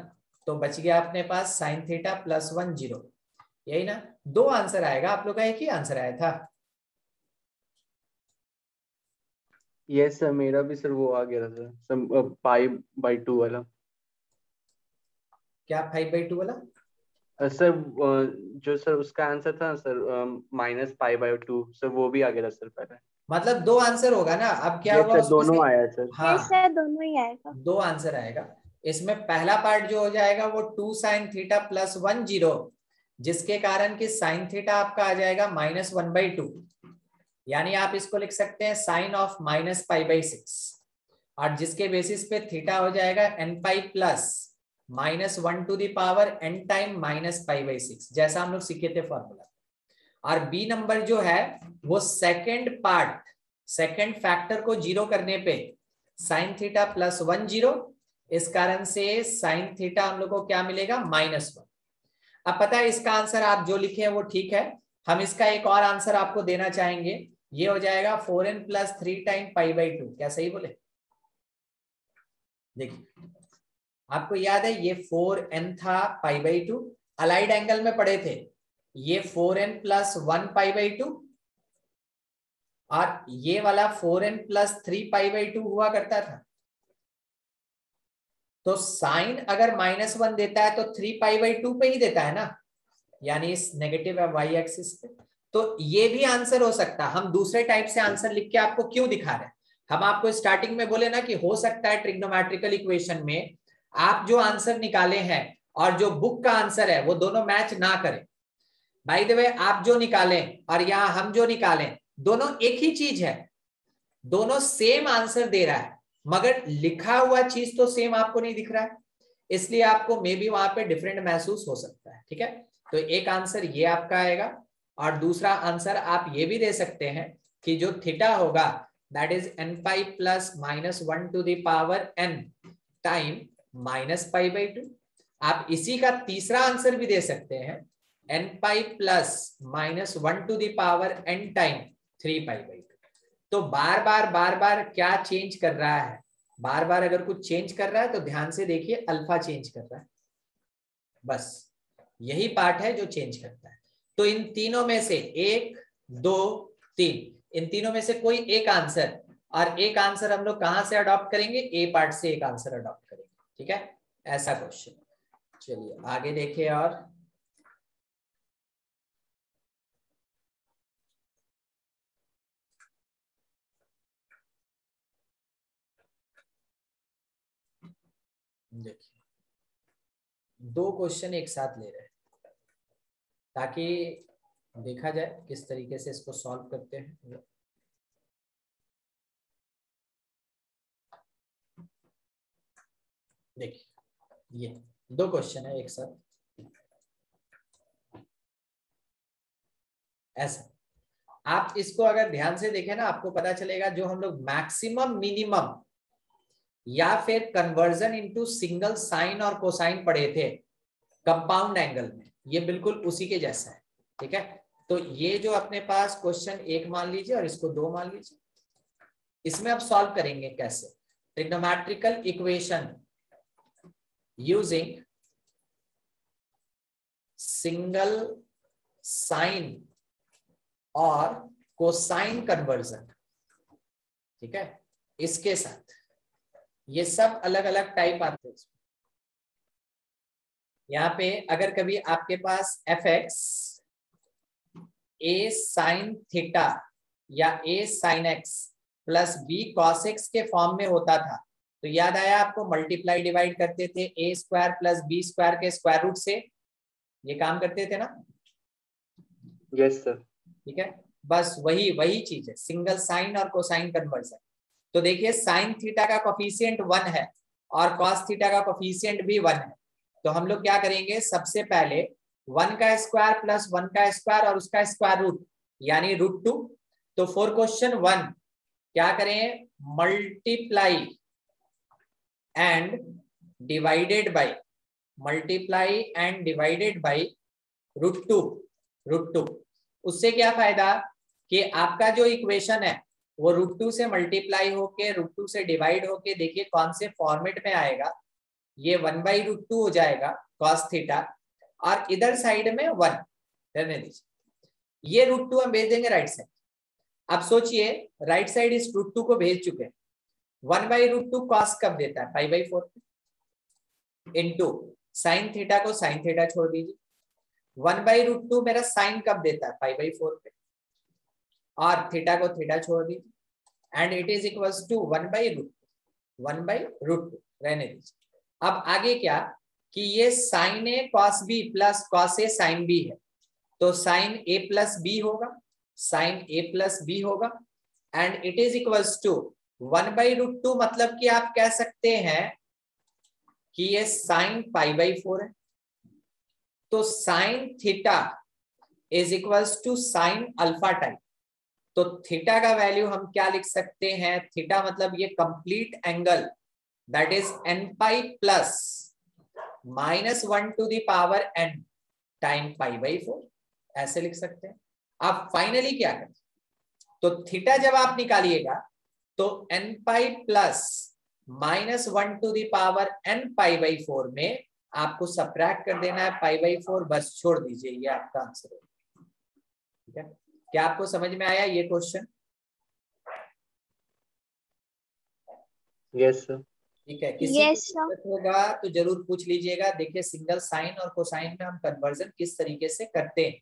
तो बच गया अपने पास sine theta plus one zero. यही ना? दो आंसर आएगा आप लोग का एक ही आंसर आया था। यस yes, सर मेरा भी सर वो आ गया था सर पाई बाई टू वाला। क्या फाइव बाई टू वाला? सर अ, जो सर उसका आंसर था sir minus five by two sir वो भी आ गया था सर पहले। मतलब दो आंसर होगा ना? अब क्या Yes, हुआ दोनों आया सर। हाँ। सर दोनों ही आएगा दो आंसर आएगा। इसमें पहला पार्ट जो हो जाएगा वो two sine theta plus one zero जिसके कारण कि साइन थीटा आपका आ जाएगा माइनस वन बाई टू यानी आप इसको लिख सकते हैं sine of minus pi by six और जिसके बेसिस पे थीटा हो जाएगा n pi plus minus one to the power n time minus pi by six जैसा हम लोग सीखे थे फॉर्मूला और बी नंबर जो है, वो सेकेंड पार्ट सेकेंड फैक्टर को ज़ीरो करने पे sine theta plus one zero इस कारण से साइन थीटा हम लोग को क्या मिलेगा? माइनस वन अब पता है इसका आंसर आप जो लिखे हैं वो ठीक है। हम इसका एक और आंसर आपको देना चाहेंगे। ये हो जाएगा four n plus three time pi by two क्या सही बोले? देखिए, आपको याद है ये फोर एन था pi by two allied angle में पड़े थे। ये four n plus one pi by two और ये वाला four n plus three pi by two हुआ करता था। तो साइन अगर माइनस वन देता है तो थ्री पाई बाई टू पे ही देता है ना? यानी इस नेगेटिव है वाई एक्सिस पे। तो ये भी आंसर हो सकता है हम दूसरे टाइप से आंसर लिख के आपको क्यों दिखा रहे हैं? हम आपको स्टार्टिंग में बोले ना कि हो सकता है ट्रिग्नोमेट्रिकल इक्वेशन में आप जो आंसर निकाले हैं और जो बुक का आंसर है, वो दोनों मैच ना करें। बाई द आप जो निकालें और यहाँ हम जो निकालें, दोनों एक ही चीज़ है। दोनों सेम आंसर दे रहा है। मगर लिखा हुआ चीज़ तो सेम आपको नहीं दिख रहा है। इसलिए आपको मे बी वहाँ पे डिफरेंट महसूस हो सकता है, ठीक है? तो एक आंसर ये आपका आएगा और दूसरा आंसर आप ये भी दे सकते हैं कि जो थीटा होगा that is n pi plus minus one to the power n time minus pi by two आप इसी का तीसरा आंसर भी दे सकते हैं। N pi plus minus one to the power n time three pi by तो बार बार बार बार क्या चेंज कर रहा है? बार बार अगर कुछ चेंज कर रहा है तो ध्यान से देखिए अल्फ़ा चेंज कर रहा है। बस, यही पार्ट है जो चेंज करता है। तो इन तीनों में से एक, दो, तीन, इन तीनों में से कोई एक आंसर और एक आंसर हम लोग कहाँ से अडॉप्ट करेंगे? ए पार्ट से एक आंसर अडॉप्ट करेंगे। ठीक है? ऐसा क्वेश्चन चलिए, आगे देखिए और देखिए दो क्वेश्चन एक साथ ले रहे हैं। ताकि देखा जाए किस तरीके से इसको सॉल्व करते हैं। देखिए, ये दो क्वेश्चन है एक साथ। ऐसा। आप इसको अगर ध्यान से देखें ना, आपको पता चलेगा जो हम लोग मैक्सिमम मिनिमम या फिर कन्वर्जन इनटू सिंगल साइन और कोसाइन पढ़े थे कंपाउंड एंगल में, ये बिल्कुल उसी के जैसा है, ठीक है? तो ये जो अपने पास क्वेश्चन एक मान लीजिए और इसको दो मान लीजिए। इसमें आप सॉल्व करेंगे कैसे? Trigonometrical equation using single sine और कोसाइन कन्वर्जन ठीक है? इसके साथ। ये सब अलग अलग टाइप आते हैं यहाँ पे अगर कभी आपके पास f x a sine theta या a sine x plus b cos x के फॉर्म में होता था तो याद आया आपको मल्टीप्लाई डिवाइड करते थे a square plus b square के स्क्वायर रूट से? ये काम करते थे ना? यस सर ठीक है? बस वही वही चीज़ है। सिंगल साइन और कोसाइन कन्वर्जन तो देखिए साइन थीटा का कोफिशियंट वन है और कॉस थीटा का कोफिशियंट भी वन है। तो हम लोग क्या करेंगे? सबसे पहले वन का स्क्वायर प्लस वन का स्क्वायर और उसका स्क्वायर रूट यानी रूट टू तो फोर क्वेश्चन वन क्या करें? Multiply and divided by multiply and divided by root two root two उससे क्या फ़ायदा? कि आपका जो इक्वेशन है वो रूट टू से मल्टीप्लाई होके रूट टू से डिवाइड होके, देखिए कौन से फॉर्मेट में आएगा? ये वन बाई रूट टू हो जाएगा कॉस थीटा और इधर साइड में वन रहने दीजिए। ये रूट टू हम भेज देंगे राइट साइड अब सोचिए राइट साइड इस रूट टू को भेज चुके हैं। One by root two cos कब देता है? Five by four into sine theta को साइन थीटा छोड़ दीजिए। वन बाई रूट टू मेरा साइन कब देता है? फाइव बाई फोर पे। और थीटा को थीटा छोड़ दीजिए। And it is equal to one by root one by root two रहने दीजिए। अब आगे क्या? कि ये sine A cos B plus cos A sine B है। तो साइन ए प्लस बी होगा साइन ए प्लस बी होगा। And it is equals to one by root two मतलब कि आप कह सकते हैं कि ये साइन पाई बाई फोर है। तो sine theta is equals to sine alpha type तो थीटा का वैल्यू हम क्या लिख सकते हैं? थीटा मतलब ये complete angle that is n pi plus minus one to the power n time pi by four ऐसे लिख सकते हैं। आप फाइनली क्या करें? तो थीटा जब आप निकालिएगा तो n pi plus minus one to the power n pi by four में आपको सप्रैक्ट कर देना है पाई बाई फोर बस छोड़ दीजिए, ये आपका आंसर होगा ठीक है? क्या आपको समझ में आया ये क्वेश्चन यस सर ठीक है किसी Yes, होगा तो ज़रूर पूछ लीजिएगा। देखिए सिंगल साइन और कोसाइन में हम कन्वर्जन किस तरीके से करते हैं?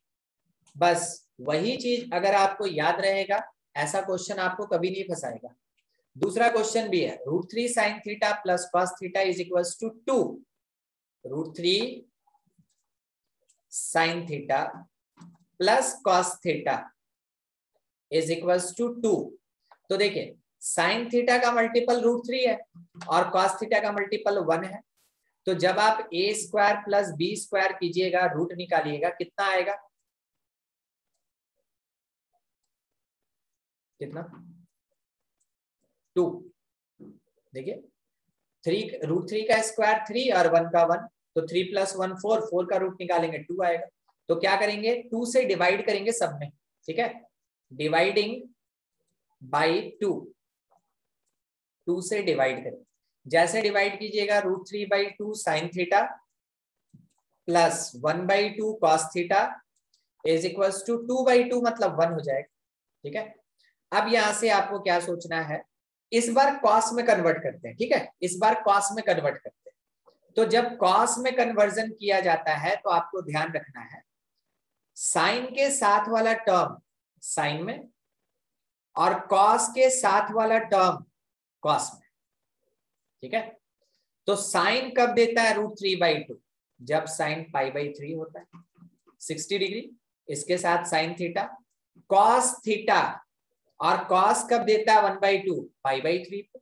बस वही चीज़ अगर आपको याद रहेगा ऐसा क्वेश्चन आपको कभी नहीं फंसाएगा। दूसरा क्वेश्चन भी है root three sine theta plus cos theta is equal to two root three sine theta plus cos theta is equal to two तो देखिए साइन थीटा का मल्टीपल रूट थ्री है और कॉस थीटा का मल्टीपल वन है। तो जब आप A square plus B square कीजिएगा रूट निकालिएगा, कितना आएगा? कितना? टू देखिए थ्री रूट थ्री का स्क्वायर थ्री और वन का वन तो three plus one four four का रूट निकालेंगे टू आएगा। तो क्या करेंगे? टू से डिवाइड करेंगे सब में, ठीक है? डिवाइडिंग बाई टू टू से डिवाइड करें। जैसे डिवाइड कीजिएगा root three by two sine theta plus one by two cos theta is equal to two by two मतलब वन हो जाएगा। ठीक है? अब यहाँ से आपको क्या सोचना है? इस बार कॉस में कन्वर्ट करते हैं। ठीक है? इस बार कॉस में कन्वर्ट करते हैं। तो जब कॉस में कन्वर्जन किया जाता है तो आपको ध्यान रखना है। साइन के साथ वाला टर्म साइन में और कॉस के साथ वाला टर्म कॉस में। ठीक है? तो साइन कब देता है रूट थ्री बाई टू जब साइन पाई बाई थ्री होता है। सिक्सटी डिग्री इसके साथ साइन थीटा कॉस थीटा और कॉस कब देता है one by two pi by three पे।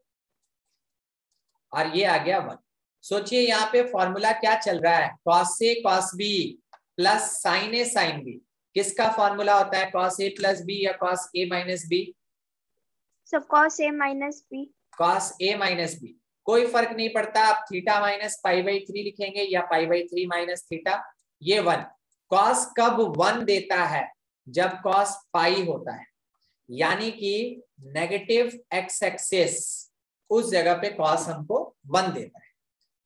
और ये आ गया वन सोचिए यहाँ पे फॉर्मूला क्या चल रहा है? Cos A cos B plus sine A sine B किसका फॉर्मूला होता है? कॉस ए प्लस बी या कॉस ए माइनस बी सब cos A minus B cos A minus B कोई फ़र्क नहीं पड़ता आप theta minus pi by three लिखेंगे या pi by three minus theta ये वन कॉस कब वन देता है? जब कॉस पाई होता है। यानी कि नेगेटिव एक्स एक्सेस उस जगह पे कॉस हमको वन देता है।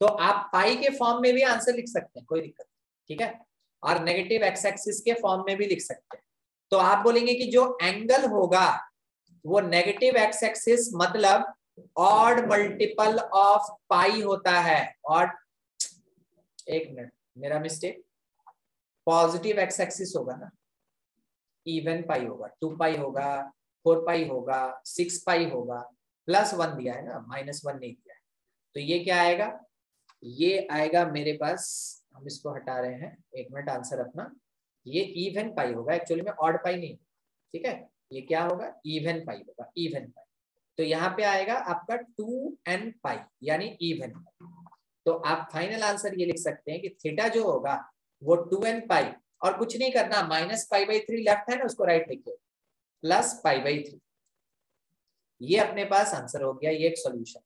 तो आप पाई के फॉर्म में भी आंसर लिख सकते हैं कोई दिक्कत नहीं। ठीक है? और नेगेटिव एक्स एक्सिस के फॉर्म में भी लिख सकते हैं। तो आप बोलेंगे कि जो एंगल होगा, वो नेगेटिव एक्स एक्सिस मतलब ऑड मल्टीपल ऑफ़ पाई होता है। और एक मिनट मेरा मिस्टेक पॉजिटिव एक्स एक्सिस होगा ना। इवन पाई होगा टू पाई होगा फोर पाई होगा सिक्स पाई होगा प्लस वन दिया है ना माइनस वन नहीं दिया है। तो ये क्या आएगा? ये आएगा मेरे पास हम इसको हटा रहे हैं। एक मिनट आंसर अपना ये इवन पाई होगा। एक्चुअली में ऑड पाई नहीं ठीक है? ये क्या होगा? इवन पाई होगा। इवन पाई तो यहाँ पे आएगा आपका टू एन पाई यानी इवन तो आप फाइनल आंसर ये लिख सकते हैं कि थीटा जो होगा, वो टू एन पाई और कुछ नहीं करना minus pi by three left है ना उसको राइट लिखिए प्लस पाई बाई थ्री ये अपने पास आंसर हो गया, ये एक सोल्यूशन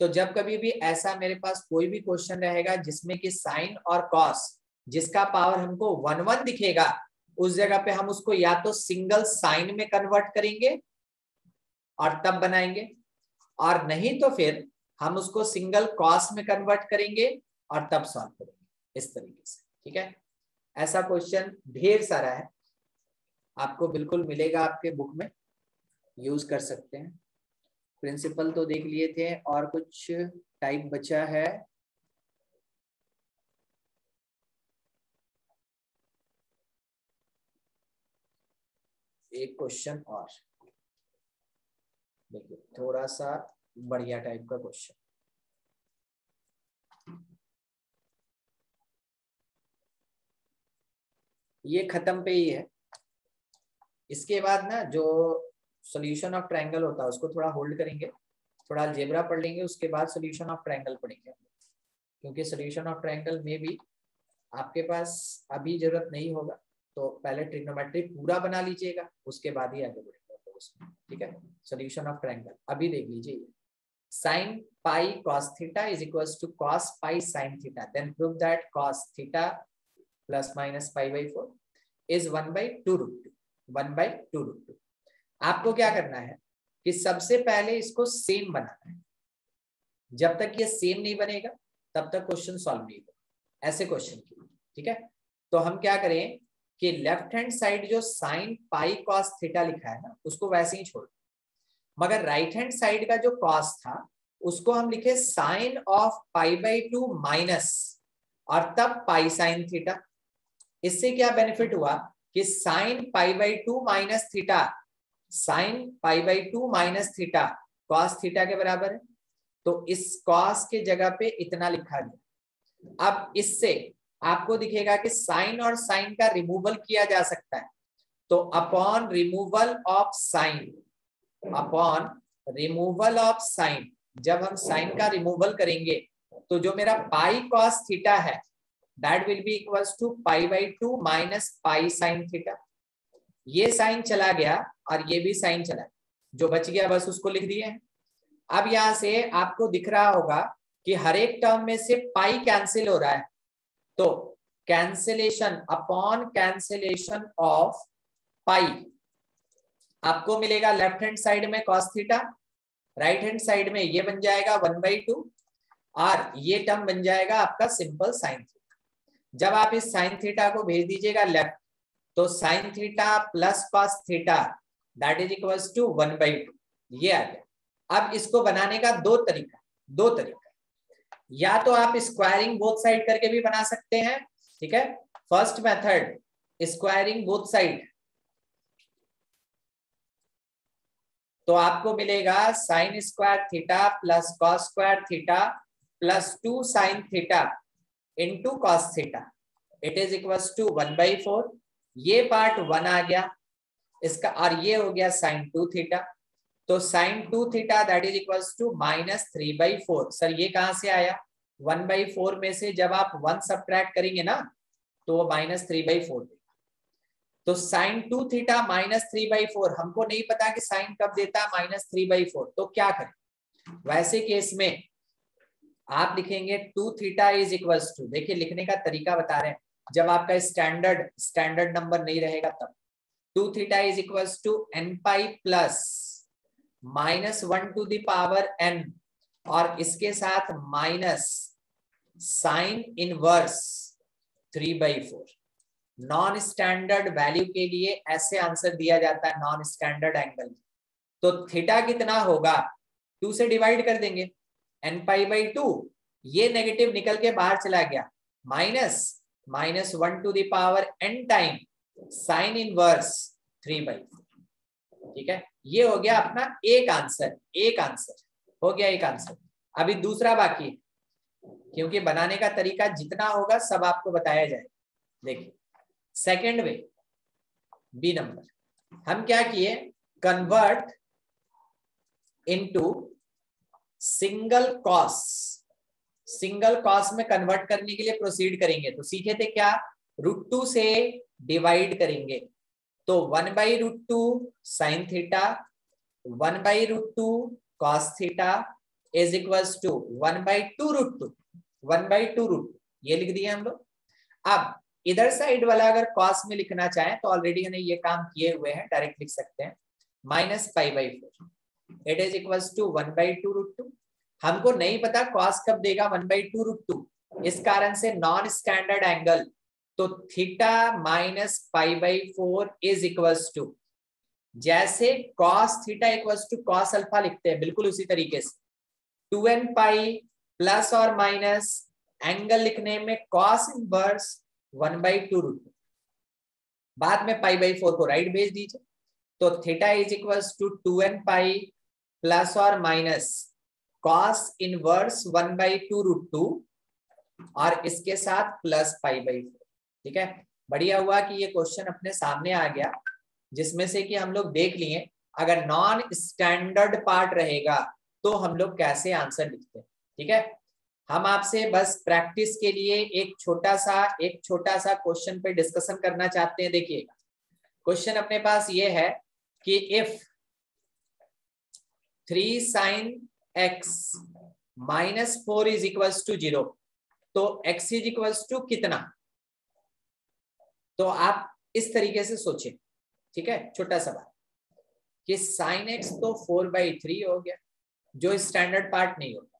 तो जब कभी भी ऐसा मेरे पास कोई भी क्वेश्चन रहेगा, जिसमें कि साइन और कॉस जिसका पावर हमको वन वन दिखेगा, उस जगह पे हम उसको या तो सिंगल साइन में कन्वर्ट करेंगे और तब बनाएँगे। और नहीं तो फिर हम उसको सिंगल कॉस में कन्वर्ट करेंगे और तब सॉल्व करेंगे। इस तरीके से, ठीक है? ऐसा क्वेश्चन ढेर सारा है। आपको बिल्कुल मिलेगा आपके बुक में। यूज़ कर सकते हैं। प्रिंसिपल तो देख लिए थे और कुछ टाइप बचा है। एक क्वेश्चन और। देखिए थोड़ा सा बढ़िया टाइप का क्वेश्चन ये खत्म पे ही है। इसके बाद ना जो सॉल्यूशन ऑफ़ ट्रायंगल होता है, उसको थोड़ा होल्ड करेंगे, थोड़ा जेबरा पढ़ लेंगे, उसके बाद सॉल्यूशन ऑफ़ ट्रायंगल पढ़ेंगे। क्योंकि सॉल्यूशन ऑफ़ ट्रायंगल में भी आपके पास अभी ज़रूरत नहीं होगा तो पहले ट्रिग्नोमेट्री पूरा बना लीजिएगा, उसके बाद ही आगे बढ़ेंगे ठीक है? सॉल्यूशन ऑफ़ ट्राइंगल अभी देख लीजिए। sin pi cos theta is equals to cos pi sin theta, then prove that cos theta plus minus pi by 4 is 1 by 2 root 2 1 by 2 root 2 आपको क्या करना है कि सबसे पहले इसको सेम बनाना है। जब तक ये सेम नहीं बनेगा, तब तक क्वेश्चन सॉल्व नहीं होगा। ऐसे क्वेश्चन की ठीक है? तो हम क्या करें कि लेफ़्ट हैंड साइड जो साइन पाई कॉस थीटा लिखा है ना, उसको वैसे ही छोड़ मगर राइट हैंड साइड का जो कॉस था, उसको हम लिखे sine of pi by two minus और तब पाई साइन थीटा इससे क्या बेनिफिट हुआ कि sine pi by two minus theta sine pi by two minus theta, cos theta के बराबर है। तो इस कॉस के जगह पे इतना लिखा गया। अब इससे आपको दिखेगा कि साइन और साइन का रिमूवल किया जा सकता है। तो upon removal of sine, upon removal of sine, जब हम साइन का रिमूवल करेंगे तो जो मेरा पाई कॉस थीटा है that will be equals to pi by two minus pi sine theta ये साइन चला गया और ये भी साइन चला जो बच गया, बस उसको लिख दिए। अब यहाँ से आपको दिख रहा होगा कि हर एक टर्म में से पाई कैंसिल हो रहा है। तो cancellation, upon cancellation of pi, आपको मिलेगा लेफ़्ट हैंड साइड में cos theta, right hand side में ये बन जाएगा वन बाई टू, और ये टर्म बन जाएगा आपका सिंपल साइन थीटा। जब आप इस साइन थीटा को भेज दीजिएगा लेफ़्ट तो sine theta plus cos theta that is equal to one by two ये आ गया। अब इसको बनाने का दो तरीका दो तरीका। या तो आप स्क्वायरिंग बोथ साइड करके भी बना सकते हैं, ठीक है? First method squaring both side तो आपको मिलेगा sine square theta plus cos square theta plus two sine theta into cos theta it is equal to one by four ये पार्ट वन आ गया। इसका और ये हो गया साइन टू थीटा तो sine two theta that is equal to minus three by four sir ये कहाँ से आया? वन बाई फोर में से जब आप वन सब करेंगे ना तो वो माइनस थ्री बाई फोर तो sine two theta minus three by four हमको नहीं पता कि साइन कब देता है माइनस थ्री बाई फोर तो क्या करें? वैसे केस में आप लिखेंगे two theta is equal to देखिए, लिखने का तरीका बता रहे हैं। जब आपका स्टैंडर्ड स्टैंडर्ड नंबर नहीं रहेगा तब। Two theta is equal to n pi plus minus one to the power n और इसके साथ minus sine inverse three by four non standard value के लिए ऐसे आंसर दिया जाता है नॉन स्टैंडर्ड एंगल तो थीटा कितना होगा? टू से डिवाइड कर देंगे। एन पाई बाई टू ये नेगेटिव निकल के बाहर चला गया। Minus minus one to the power n time sine inverse three by ठीक है? ये हो गया अपना एक आंसर एक आंसर हो गया एक आंसर अभी दूसरा बाकी क्योंकि बनाने का तरीका जितना होगा सब आपको बताया जाएगा देखिए सेकेंड वे बी नंबर हम क्या किए? Convert into single cos single cos में कन्वर्ट करने के लिए प्रोसीड करेंगे। तो सीखे थे क्या? रूट टू से डिवाइड करेंगे। तो one by root two sine theta, one by root two cos theta is equals to one by two root two, one by two root ये लिख दिए हम लोग। अब इधर साइड वाला अगर कॉस में लिखना चाहे तो ऑलरेडी हमने ये काम किए हुए हैं डायरेक्ट लिख सकते हैं। Minus five by four. It is equals to one by two root two. हमको नहीं पता कॉस कब देगा one by two root two इस कारण से नॉन स्टैंडर्ड एंगल तो theta minus five by four is equals to जैसे cos theta equals to cos alpha लिखते हैं, बिल्कुल उसी तरीके से. टू एन पाई प्लस और माइनस एंगल लिखने में cos inverse one by two root बाद में पाई बाई फोर को राइट भेज दीजिए. तो theta is equals to two n pi plus और minus cos inverse one by two root two और इसके साथ प्लस फाइव बाई फोर ठीक है? बढ़िया हुआ कि ये क्वेश्चन अपने सामने आ गया, जिसमें से कि हम लोग देख लिए, अगर नॉन स्टैंडर्ड पार्ट रहेगा तो हम लोग कैसे आंसर लिखते हैं, ठीक है? हम आपसे बस प्रैक्टिस के लिए एक छोटा सा, एक छोटा सा क्वेश्चन पे डिस्कशन करना चाहते हैं देखिएगा क्वेश्चन अपने पास ये है कि if three sine x minus four is equals to zero तो एक्स इज़ इक्वल्स टू कितना? तो आप इस तरीके से सोचें ठीक है? छोटा सा बात। कि साइन एक्स तो फोर बाई थ्री हो गया, जो स्टैंडर्ड पार्ट नहीं होता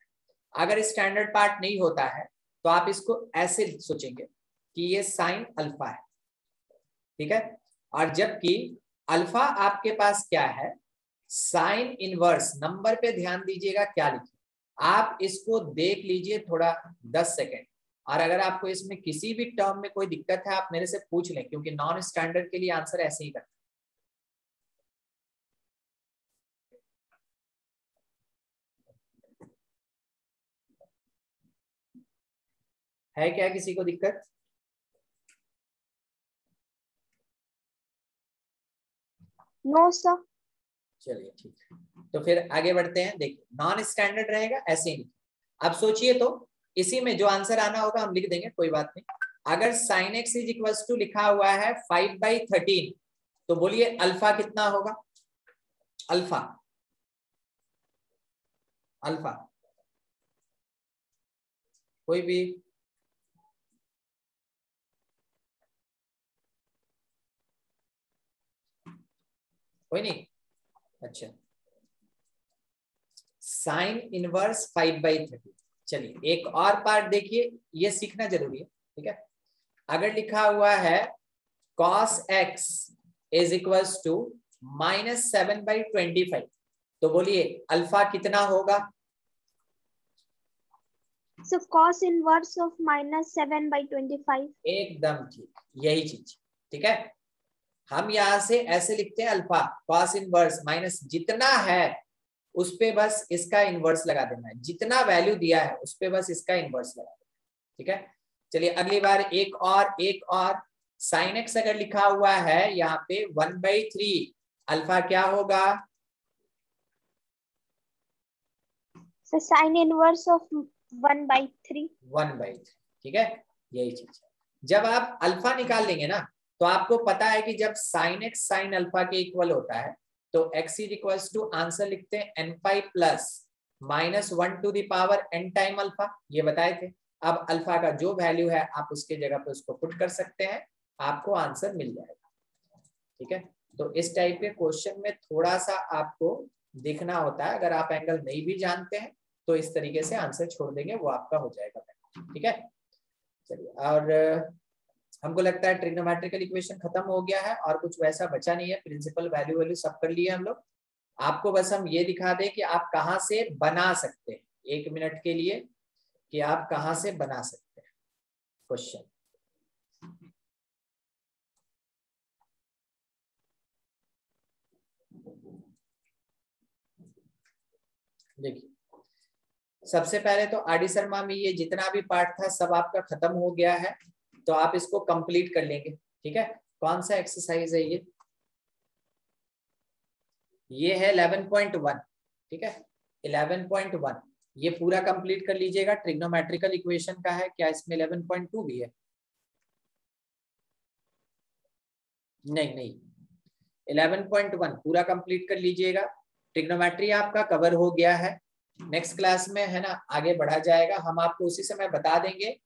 अगर स्टैंडर्ड पार्ट नहीं होता है तो आप इसको ऐसे सोचेंगे कि ये साइन अल्फ़ा है, ठीक है? और जबकि अल्फ़ा आपके पास क्या है? साइन इनवर्स, नंबर पे ध्यान दीजिएगा, क्या लिखे आप इसको देख लीजिए थोड़ा, दस सेकेंड। और अगर आपको इसमें किसी भी टर्म में कोई दिक्कत है, आप मेरे से पूछ लें, क्योंकि नॉन स्टैंडर्ड के लिए आंसर ऐसे ही करते है। क्या किसी को दिक्कत? नो सर चलिए, ठीक। तो फिर आगे बढ़ते हैं, देखिए नॉन स्टैंडर्ड रहेगा, ऐसे ही। अब सोचिए तो इसी में जो आंसर आना होगा, हम लिख देंगे, कोई बात नहीं। अगर sine x is equal to लिखा हुआ है फाइव बाई थर्टीन तो बोलिए अल्फ़ा कितना होगा? अल्फ़ा अल्फ़ा कोई भी। कोई नहीं। अच्छा। Sine inverse five by thirty चलिए एक और पार्ट देखिए ये सीखना ज़रूरी है ठीक है? अगर लिखा हुआ है cos x is equals to minus seven by twenty five तो बोलिए अल्फ़ा कितना होगा? So cos inverse of minus 7 by 25. एकदम ठीक यही चीज़ ठीक है? हम यहाँ से ऐसे लिखते हैं अल्फ़ा कॉस इनवर्स माइनस जितना है उस पे बस इसका इनवर्स लगा देना है। जितना वैल्यू दिया है उस पे बस इसका इनवर्स लगा देना ठीक है? चलिए अगली बार एक और एक और। साइन एक्स अगर लिखा हुआ है यहाँ पे वन बाई थ्री अल्फ़ा क्या होगा? Sin inverse of 1 by 3. One by three ठीक है? यही चीज़ जब आप अल्फ़ा निकाल लेंगे ना तो आपको पता है कि जब साइन एक्स साइन अल्फ़ा के इक्वल होता है तो x is equals to answer लिखते हैं n five plus minus one to the power n time alpha ये बताए थे। अब अल्फ़ा का जो वैल्यू है, आप उसके जगह पे उसको पुट कर सकते हैं, आपको आंसर मिल जाएगा। ठीक है? तो इस टाइप के क्वेश्चन में थोड़ा सा आपको देखना होता है, अगर आप एंगल नहीं भी जानते हैं तो इस तरीके से आंसर छोड़ देंगे, वो आपका हो जाएगा। ठीक है? चलिए, और हमको लगता है ट्रिग्नोमेट्रिकल इक्वेशन खत्म हो गया है और कुछ वैसा बचा नहीं है प्रिंसिपल वैल्यू वैल्यू सब कर लिए हम लोग। आपको बस हम ये दिखा दें कि आप कहाँ से बना सकते हैं। एक मिनट के लिए कि आप कहाँ से बना सकते हैं। क्वेश्चन देखिए, सबसे पहले तो आर शर्मा में ये जितना भी पार्ट था, सब आपका खत्म हो गया है। तो आप इसको कंप्लीट कर लेंगे, ठीक है? कौन सा एक्सरसाइज है ये? ये है 11.1 ठीक है? 11.1 ये पूरा कंप्लीट कर लीजिएगा। ट्रिग्नोमेट्रिकल इक्वेशन का है, क्या इसमें 11.2 भी है? नहीं नहीं। 11.1 पूरा कंप्लीट कर लीजिएगा। ट्रिग्नोमेट्री आपका कवर हो गया है। नेक्स्ट क्लास में, है ना, आगे बढ़ा जाएगा। हम आपको उसी समय बता देंगे